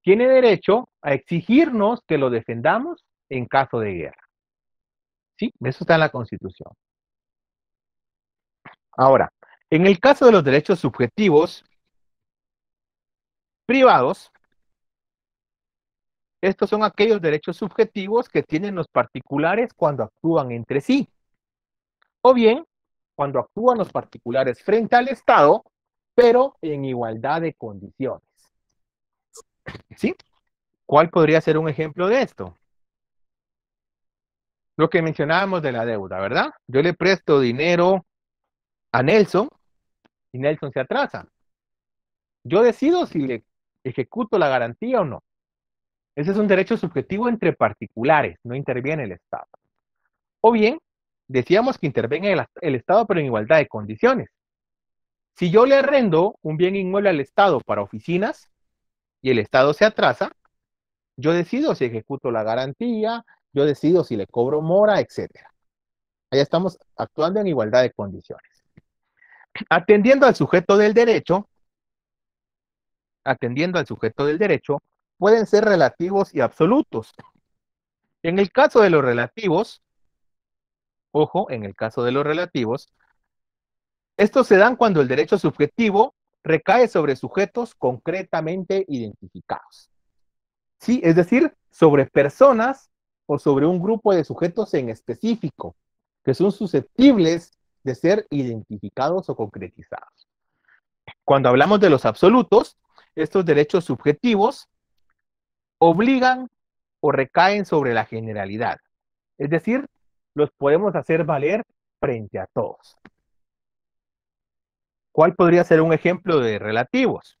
Tiene derecho a exigirnos que lo defendamos en caso de guerra. ¿Sí? Eso está en la Constitución. Ahora, en el caso de los derechos subjetivos privados, estos son aquellos derechos subjetivos que tienen los particulares cuando actúan entre sí. O bien, cuando actúan los particulares frente al Estado, pero en igualdad de condiciones. ¿Sí? ¿Cuál podría ser un ejemplo de esto? Lo que mencionábamos de la deuda, ¿verdad? Yo le presto dinero a Nelson y Nelson se atrasa. Yo decido si le ejecuto la garantía o no. Ese es un derecho subjetivo entre particulares, no interviene el Estado. O bien, decíamos que intervenga el, el Estado, pero en igualdad de condiciones. Si yo le arrendo un bien inmueble al Estado para oficinas y el Estado se atrasa, yo decido si ejecuto la garantía, yo decido si le cobro mora, etc. Allá estamos actuando en igualdad de condiciones. Atendiendo al sujeto del derecho, atendiendo al sujeto del derecho, pueden ser relativos y absolutos. En el caso de los relativos, ojo, en el caso de los relativos, estos se dan cuando el derecho subjetivo recae sobre sujetos concretamente identificados. Sí, es decir, sobre personas o sobre un grupo de sujetos en específico, que son susceptibles de ser identificados o concretizados. Cuando hablamos de los absolutos, estos derechos subjetivos obligan o recaen sobre la generalidad. Es decir, los podemos hacer valer frente a todos. ¿Cuál podría ser un ejemplo de relativos?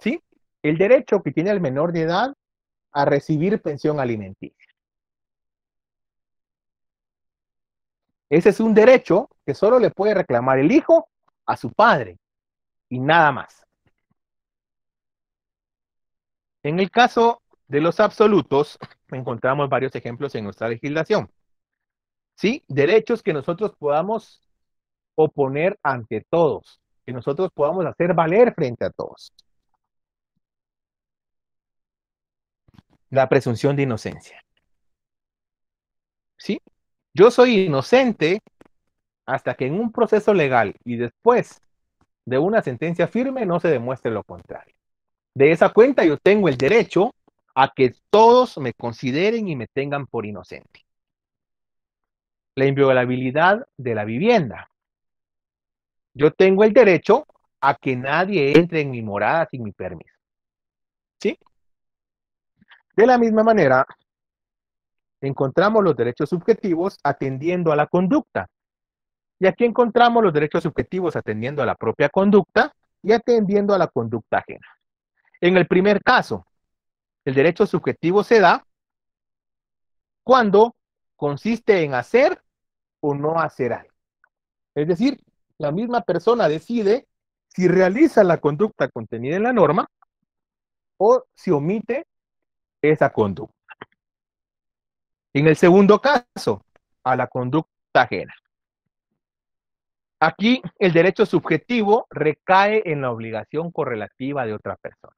¿Sí? El derecho que tiene el menor de edad a recibir pensión alimenticia. Ese es un derecho que solo le puede reclamar el hijo a su padre y nada más. En el caso de los absolutos, encontramos varios ejemplos en nuestra legislación. ¿Sí? Derechos que nosotros podamos oponer ante todos, que nosotros podamos hacer valer frente a todos. La presunción de inocencia. ¿Sí? Yo soy inocente hasta que en un proceso legal y después de una sentencia firme no se demuestre lo contrario. De esa cuenta yo tengo el derecho a que todos me consideren y me tengan por inocente. La inviolabilidad de la vivienda. Yo tengo el derecho a que nadie entre en mi morada sin mi permiso. ¿Sí? De la misma manera, encontramos los derechos subjetivos atendiendo a la conducta. Y aquí encontramos los derechos subjetivos atendiendo a la propia conducta y atendiendo a la conducta ajena. En el primer caso, el derecho subjetivo se da cuando consiste en hacer o no hacer algo. Es decir, la misma persona decide si realiza la conducta contenida en la norma o si omite esa conducta. En el segundo caso, a la conducta ajena. Aquí el derecho subjetivo recae en la obligación correlativa de otra persona.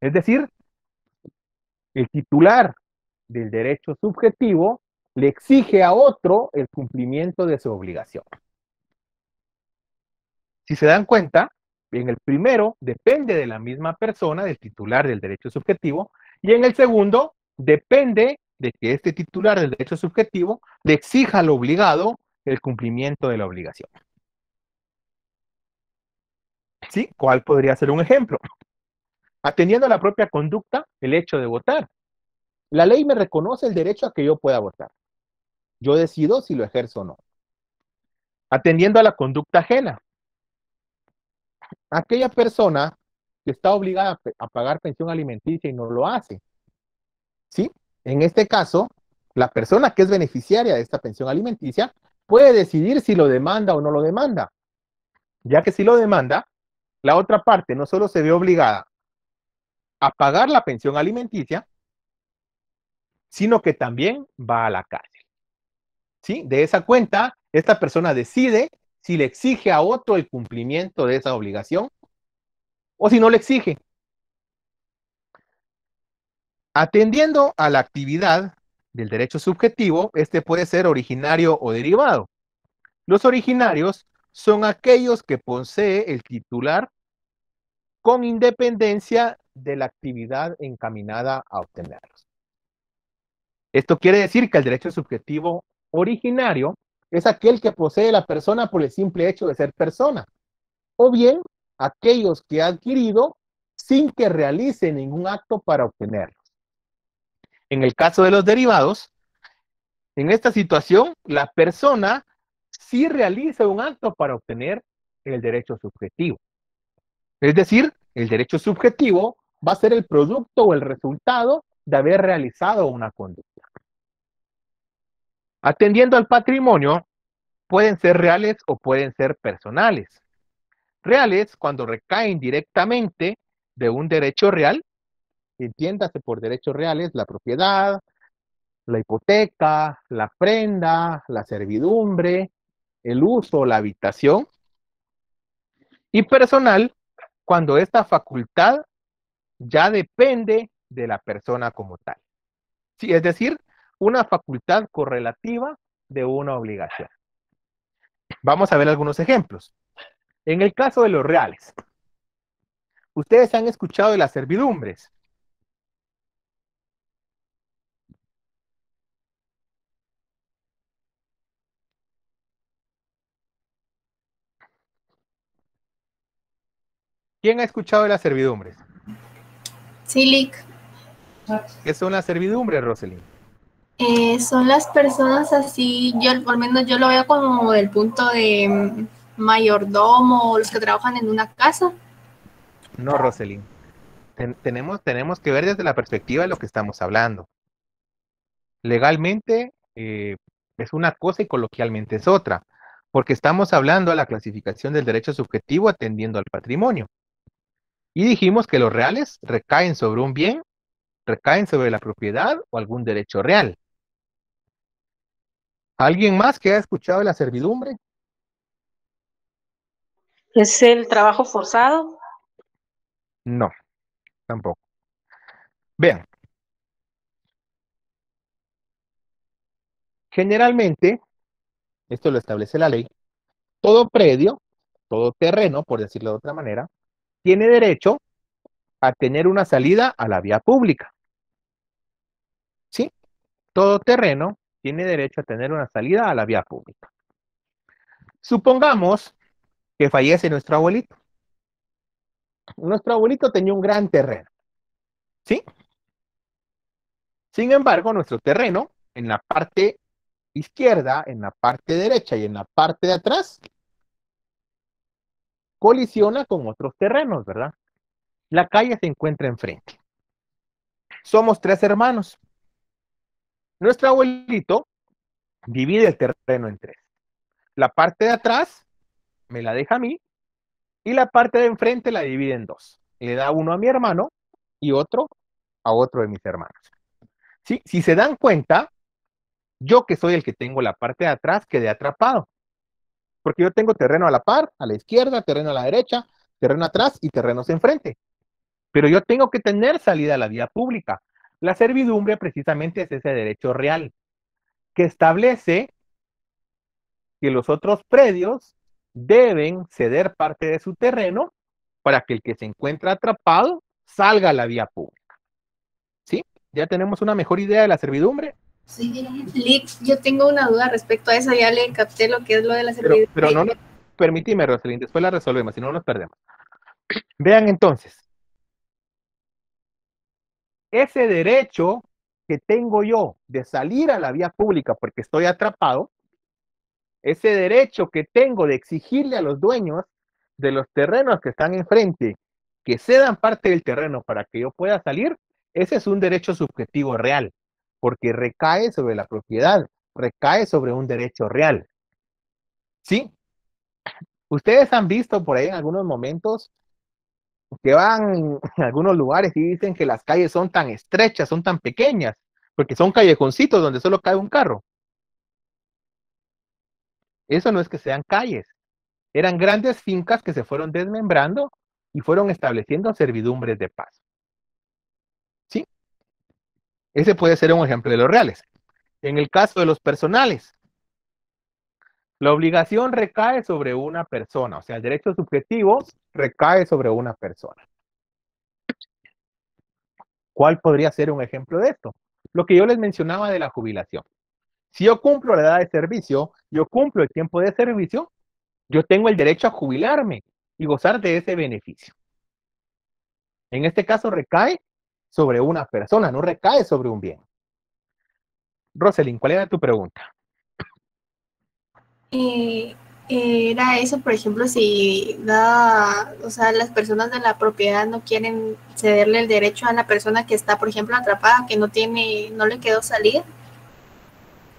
Es decir, el titular del derecho subjetivo le exige a otro el cumplimiento de su obligación. Si se dan cuenta, en el primero depende de la misma persona, del titular del derecho subjetivo, y en el segundo depende de que este titular del derecho subjetivo le exija al obligado el cumplimiento de la obligación. ¿Sí? ¿Cuál podría ser un ejemplo? Atendiendo a la propia conducta, el hecho de votar. La ley me reconoce el derecho a que yo pueda votar. Yo decido si lo ejerzo o no. Atendiendo a la conducta ajena aquella persona que está obligada a pagar pensión alimenticia y no lo hace. ¿Sí? En este caso, la persona que es beneficiaria de esta pensión alimenticia puede decidir si lo demanda o no lo demanda. Ya que si lo demanda, la otra parte no solo se ve obligada a pagar la pensión alimenticia, sino que también va a la cárcel. ¿Sí? De esa cuenta, esta persona decide si le exige a otro el cumplimiento de esa obligación o si no le exige. Atendiendo a la actividad del derecho subjetivo, este puede ser originario o derivado. Los originarios son aquellos que posee el titular con independencia de la actividad encaminada a obtenerlos. Esto quiere decir que el derecho subjetivo originario es aquel que posee la persona por el simple hecho de ser persona, o bien aquellos que ha adquirido sin que realice ningún acto para obtenerlos. En el caso de los derivados, en esta situación, la persona sí realiza un acto para obtener el derecho subjetivo. Es decir, el derecho subjetivo va a ser el producto o el resultado de haber realizado una conducta. Atendiendo al patrimonio, pueden ser reales o pueden ser personales. Reales cuando recaen directamente de un derecho real, entiéndase por derechos reales la propiedad, la hipoteca, la prenda, la servidumbre, el uso, la habitación. Y personal cuando esta facultad ya depende de la persona como tal. Sí, es decir, una facultad correlativa de una obligación. Vamos a ver algunos ejemplos. En el caso de los reales, ustedes han escuchado de las servidumbres. ¿Quién ha escuchado de las servidumbres? Sí, Lick. ¿Qué son las servidumbres, Roselyn? Eh, son las personas así, yo al menos yo lo veo como del punto de mm, mayordomo, los que trabajan en una casa. No, Roselyn. Ten- tenemos, tenemos que ver desde la perspectiva de lo que estamos hablando. Legalmente eh, es una cosa y coloquialmente es otra, porque estamos hablando a la clasificación del derecho subjetivo atendiendo al patrimonio. Y dijimos que los reales recaen sobre un bien, recaen sobre la propiedad o algún derecho real. ¿Alguien más que ha escuchado de la servidumbre? ¿Es el trabajo forzado? No, tampoco. Vean. Generalmente, esto lo establece la ley, todo predio, todo terreno, por decirlo de otra manera, tiene derecho a tener una salida a la vía pública. ¿Sí? Todo terreno tiene derecho a tener una salida a la vía pública. Supongamos que fallece nuestro abuelito. Nuestro abuelito tenía un gran terreno. ¿Sí? Sin embargo, nuestro terreno, en la parte izquierda, en la parte derecha y en la parte de atrás, colisiona con otros terrenos, ¿verdad? La calle se encuentra enfrente. Somos tres hermanos. Nuestro abuelito divide el terreno en tres. La parte de atrás me la deja a mí y la parte de enfrente la divide en dos. Le da uno a mi hermano y otro a otro de mis hermanos. Si se dan cuenta, yo que soy el que tengo la parte de atrás quedé atrapado. Porque yo tengo terreno a la par, a la izquierda, terreno a la derecha, terreno atrás y terrenos enfrente. Pero yo tengo que tener salida a la vía pública. La servidumbre precisamente es ese derecho real que establece que los otros predios deben ceder parte de su terreno para que el que se encuentra atrapado salga a la vía pública. ¿Sí? ¿Ya tenemos una mejor idea de la servidumbre? Sí, Lick, yo tengo una duda respecto a eso, ya le capté lo que es lo de la Pero, servidumbre. pero no nos, permíteme, Roselyn, después la resolvemos, si no nos perdemos. Vean entonces, ese derecho que tengo yo de salir a la vía pública porque estoy atrapado, ese derecho que tengo de exigirle a los dueños de los terrenos que están enfrente que cedan parte del terreno para que yo pueda salir, ese es un derecho subjetivo real, porque recae sobre la propiedad, recae sobre un derecho real. ¿Sí? Ustedes han visto por ahí en algunos momentos que van en algunos lugares y dicen que las calles son tan estrechas, son tan pequeñas, porque son callejoncitos donde solo cae un carro. Eso no es que sean calles, Eran grandes fincas que se fueron desmembrando y fueron estableciendo servidumbres de paso. ¿Sí? Ese puede ser un ejemplo de los reales. En el caso de los personales, la obligación recae sobre una persona, o sea, el derecho subjetivo recae sobre una persona. ¿Cuál podría ser un ejemplo de esto? Lo que yo les mencionaba de la jubilación. Si yo cumplo la edad de servicio, yo cumplo el tiempo de servicio, yo tengo el derecho a jubilarme y gozar de ese beneficio. En este caso recae sobre una persona, no recae sobre un bien. Roselyn, ¿cuál era tu pregunta? Eh, era eso, por ejemplo, si da, o sea, las personas de la propiedad no quieren cederle el derecho a la persona que está, por ejemplo, atrapada, que no tiene, no le quedó salida.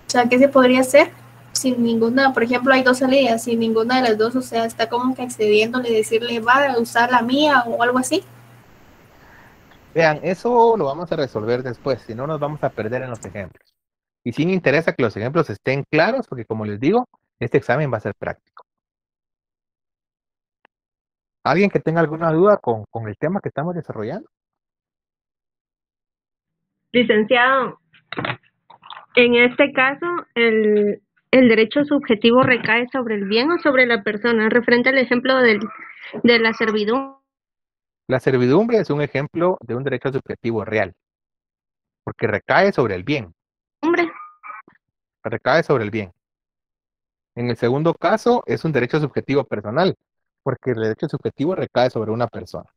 O sea, ¿qué se podría hacer? Sin ninguna, por ejemplo, hay dos salidas, sin ninguna de las dos, o sea, está como que accediéndole, decirle, va a usar la mía o algo así. Vean, eso lo vamos a resolver después, si no nos vamos a perder en los ejemplos. Y sí me interesa que los ejemplos estén claros, porque como les digo, este examen va a ser práctico. ¿Alguien que tenga alguna duda con, con el tema que estamos desarrollando? Licenciado, en este caso, el, el derecho subjetivo recae sobre el bien o sobre la persona, referente al ejemplo del, de la servidumbre. La servidumbre es un ejemplo de un derecho subjetivo real, porque recae sobre el bien. Hombre, Recae sobre el bien. En el segundo caso, es un derecho subjetivo personal, porque el derecho subjetivo recae sobre una persona.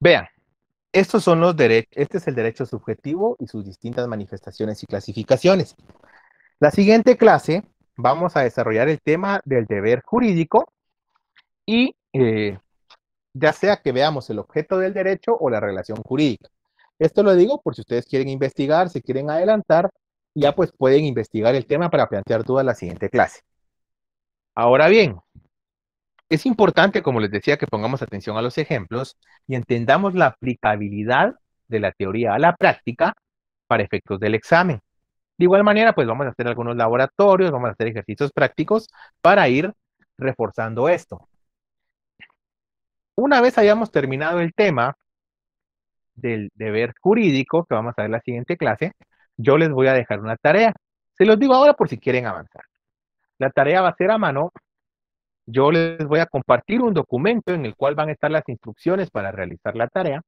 Vean, estos son los derechos, este es el derecho subjetivo y sus distintas manifestaciones y clasificaciones. La siguiente clase vamos a desarrollar el tema del deber jurídico y eh, ya sea que veamos el objeto del derecho o la relación jurídica. Esto lo digo por si ustedes quieren investigar, si quieren adelantar, ya pues pueden investigar el tema para plantear dudas la siguiente clase. Ahora bien, es importante, como les decía, que pongamos atención a los ejemplos y entendamos la aplicabilidad de la teoría a la práctica para efectos del examen. De igual manera, pues vamos a hacer algunos laboratorios, vamos a hacer ejercicios prácticos para ir reforzando esto. Una vez hayamos terminado el tema del deber jurídico, que vamos a ver la siguiente clase, yo les voy a dejar una tarea. Se los digo ahora por si quieren avanzar. La tarea va a ser a mano. Yo les voy a compartir un documento en el cual van a estar las instrucciones para realizar la tarea.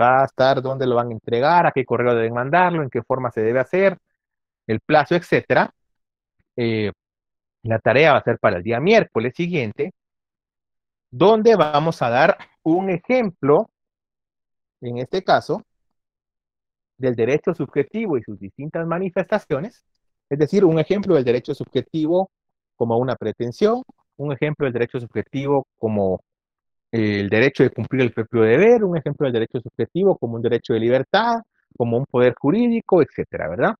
Va a estar dónde lo van a entregar, a qué correo deben mandarlo, en qué forma se debe hacer, el plazo, etcétera. Eh, la tarea va a ser para el día miércoles siguiente, donde vamos a dar un ejemplo, en este caso, del derecho subjetivo y sus distintas manifestaciones, es decir, un ejemplo del derecho subjetivo como una pretensión, un ejemplo del derecho subjetivo como el derecho de cumplir el propio deber, un ejemplo del derecho subjetivo como un derecho de libertad, como un poder jurídico, etcétera, ¿verdad?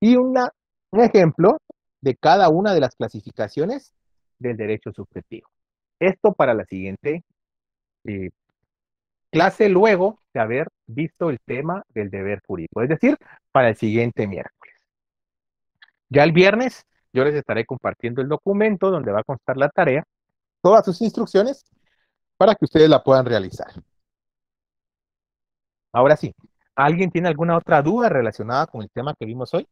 Y una, un ejemplo de cada una de las clasificaciones del derecho subjetivo. Esto para la siguiente eh, clase luego de haber visto el tema del deber jurídico, es decir, para el siguiente miércoles. Ya el viernes yo les estaré compartiendo el documento donde va a constar la tarea, todas sus instrucciones, para que ustedes la puedan realizar. Ahora sí, ¿alguien tiene alguna otra duda relacionada con el tema que vimos hoy?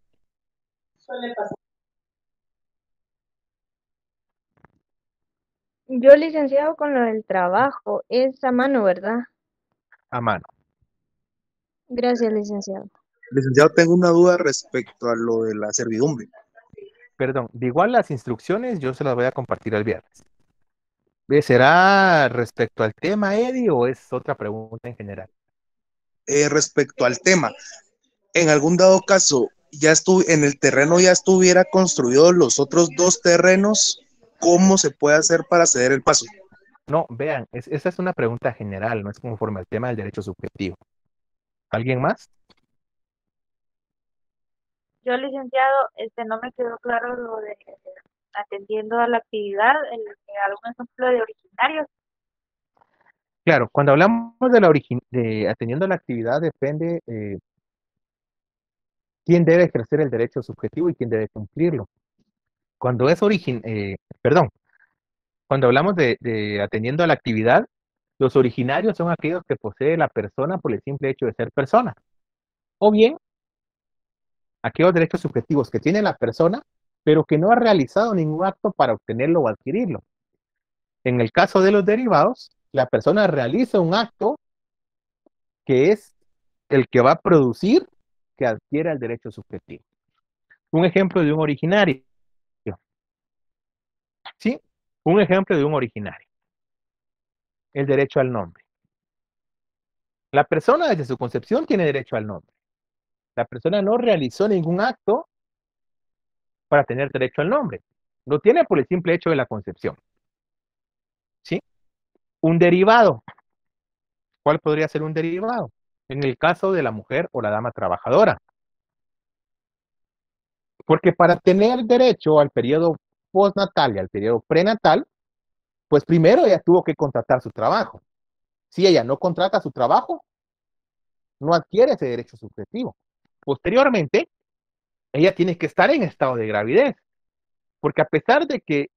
Yo licenciado con lo del trabajo, es a mano, ¿verdad? A mano. Gracias, licenciado. Licenciado, tengo una duda respecto a lo de la servidumbre. Perdón, de igual las instrucciones yo se las voy a compartir el viernes. Eh, ¿Será respecto al tema, Eddie, o es otra pregunta en general? Eh, respecto al tema, en algún dado caso, ya estuve en el terreno ya estuviera construido los otros dos terrenos, ¿cómo se puede hacer para ceder el paso? No, vean, es- esa es una pregunta general, no es conforme al tema del derecho subjetivo. ¿Alguien más? Yo, licenciado, este, no me quedó claro lo de atendiendo a la actividad, el, algún ejemplo de originarios. Claro, cuando hablamos de la origin- de atendiendo a la actividad depende, eh, quién debe ejercer el derecho subjetivo y quién debe cumplirlo. Cuando es origin, eh, perdón, cuando hablamos de atendiendo a la actividad, los originarios son aquellos que posee la persona por el simple hecho de ser persona. O bien, aquellos derechos subjetivos que tiene la persona, pero que no ha realizado ningún acto para obtenerlo o adquirirlo. En el caso de los derivados, la persona realiza un acto que es el que va a producir que adquiera el derecho subjetivo. Un ejemplo de un originario. ¿Sí? Un ejemplo de un originario. El derecho al nombre. La persona desde su concepción tiene derecho al nombre. La persona no realizó ningún acto para tener derecho al nombre. Lo tiene por el simple hecho de la concepción. ¿Sí? Un derivado. ¿Cuál podría ser un derivado? En el caso de la mujer o la dama trabajadora. Porque para tener derecho al periodo postnatal y al periodo prenatal, pues primero ella tuvo que contratar su trabajo. Si ella no contrata su trabajo, no adquiere ese derecho subjetivo. Posteriormente, ella tiene que estar en estado de gravidez. Porque a pesar de que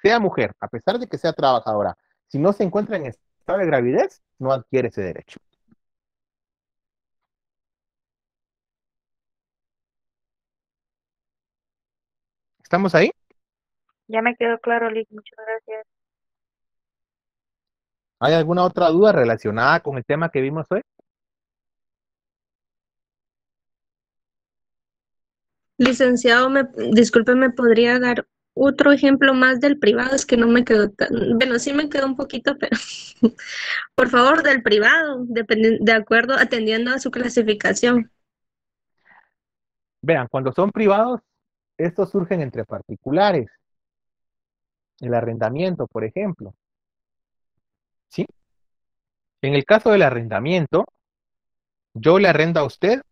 sea mujer, a pesar de que sea trabajadora, si no se encuentra en estado de gravidez, no adquiere ese derecho. ¿Estamos ahí? Ya me quedó claro, Lick. Muchas gracias. ¿Hay alguna otra duda relacionada con el tema que vimos hoy? Licenciado, me, disculpe, ¿me podría dar otro ejemplo más del privado? Es que no me quedó tan, bueno, sí me quedó un poquito, pero por favor, del privado, de acuerdo, atendiendo a su clasificación. Vean, cuando son privados, estos surgen entre particulares. El arrendamiento, por ejemplo. ¿Sí? En el caso del arrendamiento, yo le arrendo a usted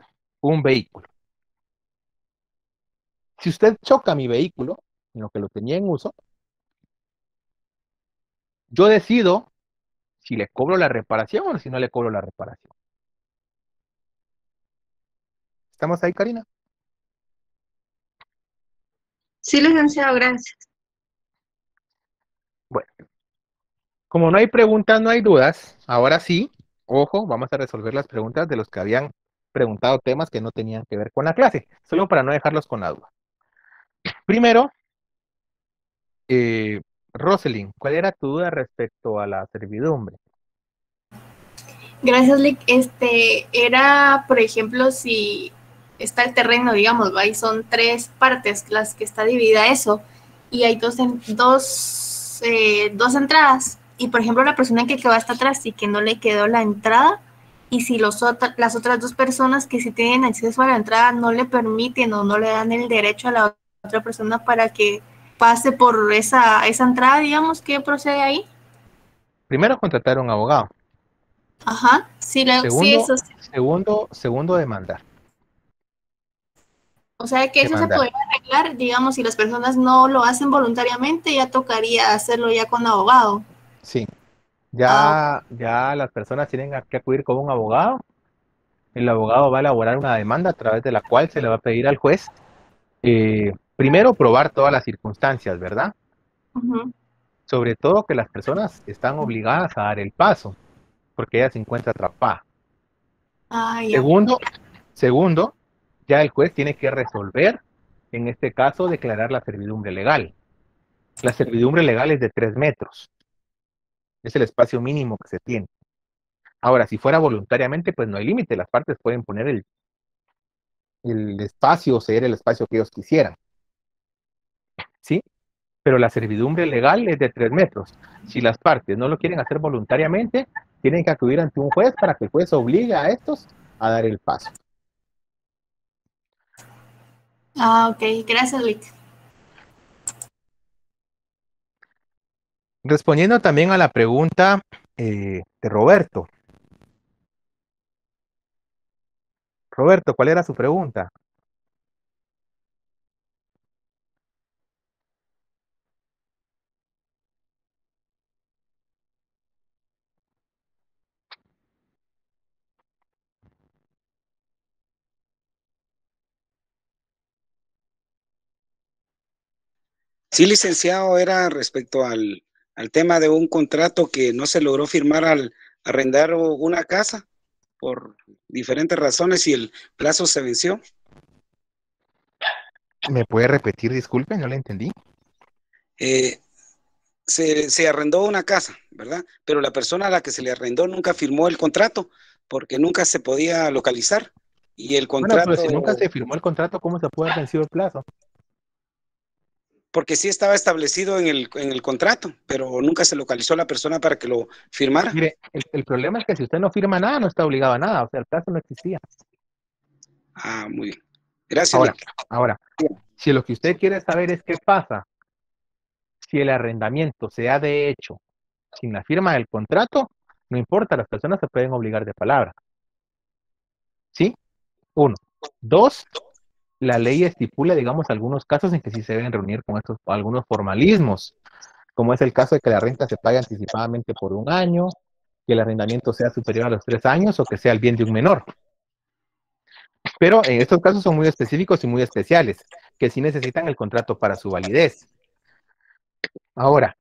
un vehículo. Si usted choca mi vehículo, en lo que lo tenía en uso, yo decido si le cobro la reparación o si no le cobro la reparación. ¿Estamos ahí, Karina? Sí, licenciado, gracias. Bueno, como no hay preguntas, no hay dudas, ahora sí, ojo, vamos a resolver las preguntas de los que habían preguntado temas que no tenían que ver con la clase, solo para no dejarlos con la duda. Primero, eh, Roselyn, ¿cuál era tu duda respecto a la servidumbre? Gracias, Lick. Este, era, por ejemplo, si está el terreno, digamos, ¿va? y son tres partes las que está dividida eso, y hay dos, en- dos, eh, dos entradas, y por ejemplo, la persona que quedó hasta atrás y que no le quedó la entrada, y si los ot- las otras dos personas que sí tienen acceso a la entrada no le permiten o no le dan el derecho a la otra persona para que pase por esa, esa entrada, digamos, ¿qué procede ahí? Primero, contratar a un abogado. Ajá, sí, la- sí, Segundo, eso sí. segundo, segundo, demandar. O sea que eso se podría arreglar, digamos, si las personas no lo hacen voluntariamente, ya tocaría hacerlo ya con abogado. Sí. Ya, ya las personas tienen que acudir con un abogado. El abogado va a elaborar una demanda a través de la cual se le va a pedir al juez, eh, primero, probar todas las circunstancias, ¿verdad? Sobre todo que las personas están obligadas a dar el paso, porque ella se encuentra atrapada. Ah. Segundo, segundo, ya el juez tiene que resolver, en este caso, declarar la servidumbre legal. La servidumbre legal es de tres metros. Es el espacio mínimo que se tiene. Ahora, si fuera voluntariamente, pues no hay límite. Las partes pueden poner el, el espacio o ceder el espacio que ellos quisieran. ¿Sí? Pero la servidumbre legal es de tres metros. Si las partes no lo quieren hacer voluntariamente, tienen que acudir ante un juez para que el juez obligue a estos a dar el paso. Ah, ok, gracias, Lick. Respondiendo también a la pregunta eh, de Roberto. Roberto, ¿cuál era su pregunta? Sí, licenciado, era respecto al, al tema de un contrato que no se logró firmar al arrendar una casa por diferentes razones y el plazo se venció. ¿Me puede repetir, disculpe? No le entendí. Eh, se, se arrendó una casa, ¿verdad? Pero la persona a la que se le arrendó nunca firmó el contrato porque nunca se podía localizar. Y el Bueno, contrato, pero si nunca se firmó el contrato, ¿cómo se puede haber vencido el plazo? Porque sí estaba establecido en el, en el contrato, pero nunca se localizó la persona para que lo firmara. Mire, el, el problema es que si usted no firma nada, no está obligado a nada. O sea, el plazo no existía. Ah, muy bien. Gracias. Ahora, Nick. ahora, si lo que usted quiere saber es qué pasa si el arrendamiento se ha de hecho sin la firma del contrato, no importa, las personas se pueden obligar de palabra. ¿Sí? Uno. Dos, la ley estipula, digamos, algunos casos en que sí se deben reunir con estos algunos formalismos, como es el caso de que la renta se pague anticipadamente por un año, que el arrendamiento sea superior a los tres años o que sea el bien de un menor. Pero en estos casos son muy específicos y muy especiales, que sí necesitan el contrato para su validez. Ahora,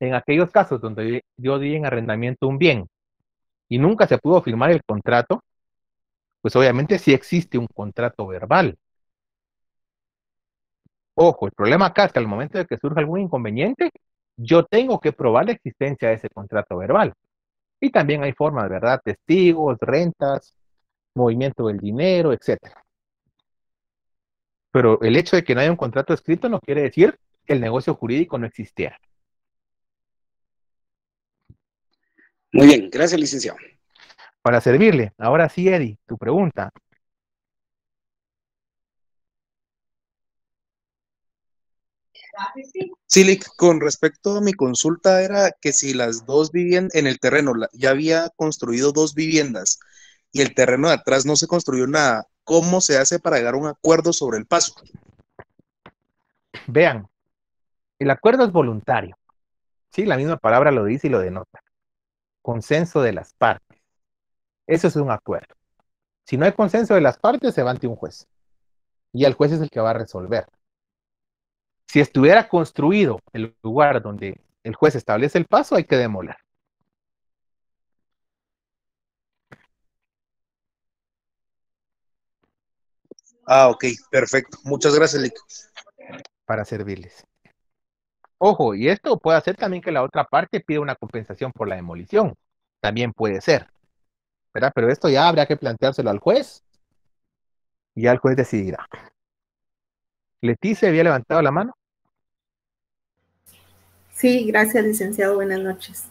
en aquellos casos donde yo di en arrendamiento un bien y nunca se pudo firmar el contrato, pues obviamente sí existe un contrato verbal. Ojo, el problema acá es que al momento de que surja algún inconveniente, yo tengo que probar la existencia de ese contrato verbal. Y también hay formas, ¿verdad? Testigos, rentas, movimiento del dinero, etcétera. Pero el hecho de que no haya un contrato escrito no quiere decir que el negocio jurídico no existiera. Muy bien, gracias, licenciado. Para servirle. Ahora sí, Eddie, tu pregunta. Sí, Lick, con respecto a mi consulta era que si las dos viviendas en el terreno ya había construido dos viviendas y el terreno de atrás no se construyó nada, ¿cómo se hace para llegar a un acuerdo sobre el paso? Vean, el acuerdo es voluntario. Sí, la misma palabra lo dice y lo denota. Consenso de las partes. Eso es un acuerdo. Si no hay consenso de las partes, se va ante un juez. Y el juez es el que va a resolver. Si estuviera construido el lugar donde el juez establece el paso, hay que demoler. Ah, ok, perfecto. Muchas gracias, Lick. para servirles. Ojo, y esto puede hacer también que la otra parte pida una compensación por la demolición. También puede ser. Pero esto ya habrá que planteárselo al juez y ya el juez decidirá. Leticia había levantado la mano. Sí, gracias, licenciado. Buenas noches.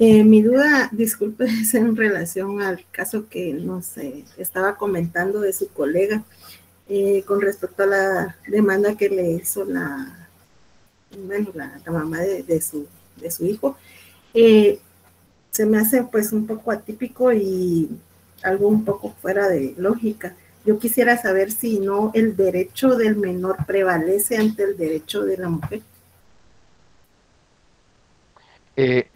Eh, mi duda, disculpe, es en relación al caso que nos eh, estaba comentando de su colega eh, con respecto a la demanda que le hizo la, bueno, la, mamá de, su, de su hijo. Se me hace pues un poco atípico y algo un poco fuera de lógica. Yo quisiera saber si no el derecho del menor prevalece ante el derecho de la mujer. Eh,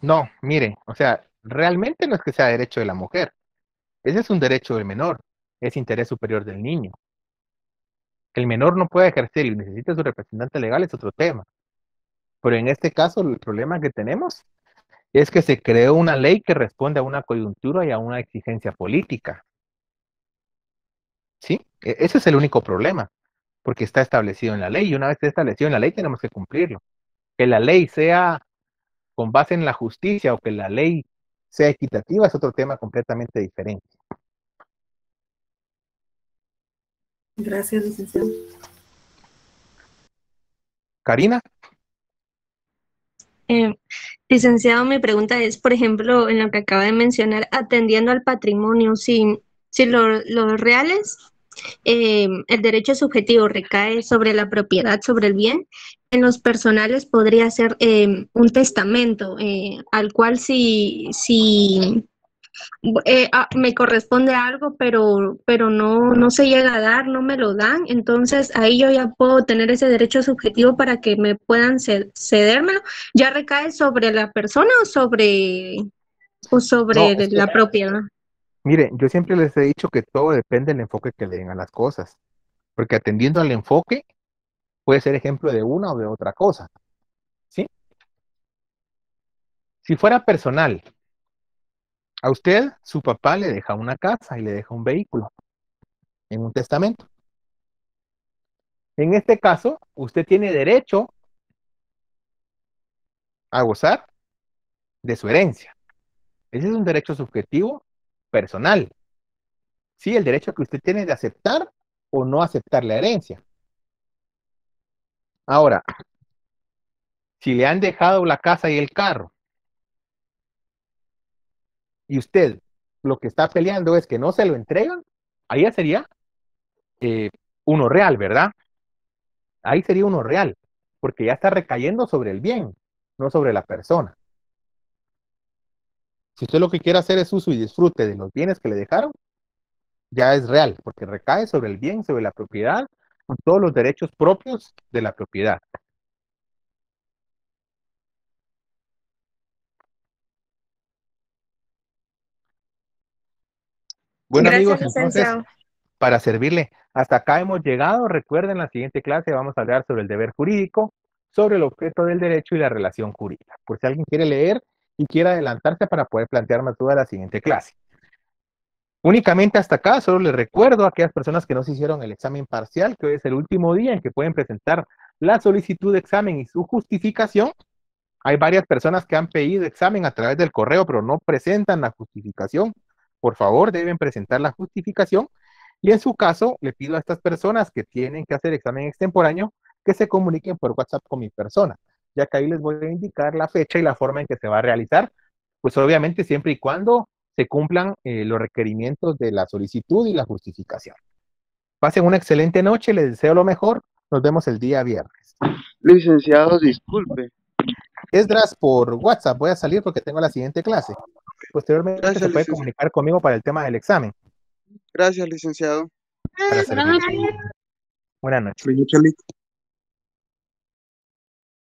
no, mire, o sea, realmente no es que sea derecho de la mujer. Ese es un derecho del menor, es interés superior del niño. El menor no pueda ejercer y necesita su representante legal es otro tema. Pero en este caso, el problema que tenemos es que se creó una ley que responde a una coyuntura y a una exigencia política. ¿Sí? E- Ese es el único problema, porque está establecido en la ley y una vez está establecido en la ley tenemos que cumplirlo. Que la ley sea con base en la justicia o que la ley sea equitativa es otro tema completamente diferente. Gracias, licenciado. Karina, Eh, licenciado, mi pregunta es, por ejemplo, en lo que acaba de mencionar, atendiendo al patrimonio, si, si lo- los reales, eh, el derecho subjetivo recae sobre la propiedad, sobre el bien, en los personales podría ser eh, un testamento, eh, al cual si, si eh, ah, me corresponde algo, pero, pero no, no se llega a dar, no me lo dan, entonces ahí yo ya puedo tener ese derecho subjetivo para que me puedan ce- cedérmelo. ¿Ya recae sobre la persona o sobre, o sobre No, la propiedad? mire, yo siempre les he dicho que todo depende del enfoque que le den a las cosas, porque atendiendo al enfoque, puede ser ejemplo de una o de otra cosa. ¿Sí? Si fuera personal, a usted su papá le deja una casa y le deja un vehículo en un testamento. En este caso, usted tiene derecho a gozar de su herencia. Ese es un derecho subjetivo personal. Sí, el derecho que usted tiene de aceptar o no aceptar la herencia. Ahora, si le han dejado la casa y el carro, y usted lo que está peleando es que no se lo entregan, ahí ya sería eh, uno real, ¿verdad? Ahí sería uno real, porque ya está recayendo sobre el bien, no sobre la persona. Si usted lo que quiere hacer es uso y disfrute de los bienes que le dejaron, ya es real, porque recae sobre el bien, sobre la propiedad, con todos los derechos propios de la propiedad. Bueno Gracias, amigos, entonces, para servirle, hasta acá hemos llegado. Recuerden, la siguiente clase vamos a hablar sobre el deber jurídico, sobre el objeto del derecho y la relación jurídica. Por si alguien quiere leer y quiere adelantarse para poder plantear más dudas la siguiente clase. Únicamente hasta acá, solo les recuerdo a aquellas personas que no se hicieron el examen parcial, que hoy es el último día en que pueden presentar la solicitud de examen y su justificación. Hay varias personas que han pedido examen a través del correo, pero no presentan la justificación. Por favor, deben presentar la justificación. Y en su caso, le pido a estas personas que tienen que hacer examen extemporáneo que se comuniquen por WhatsApp con mi persona, ya que ahí les voy a indicar la fecha y la forma en que se va a realizar, pues obviamente siempre y cuando se cumplan eh, los requerimientos de la solicitud y la justificación. Pasen una excelente noche, les deseo lo mejor. Nos vemos el día viernes. Licenciado, disculpe. Esdras por WhatsApp, voy a salir porque tengo la siguiente clase. Posteriormente Gracias, se puede licenciado. comunicar conmigo para el tema del examen. Gracias, licenciado. Buenas noches. Buenas noches, Lic.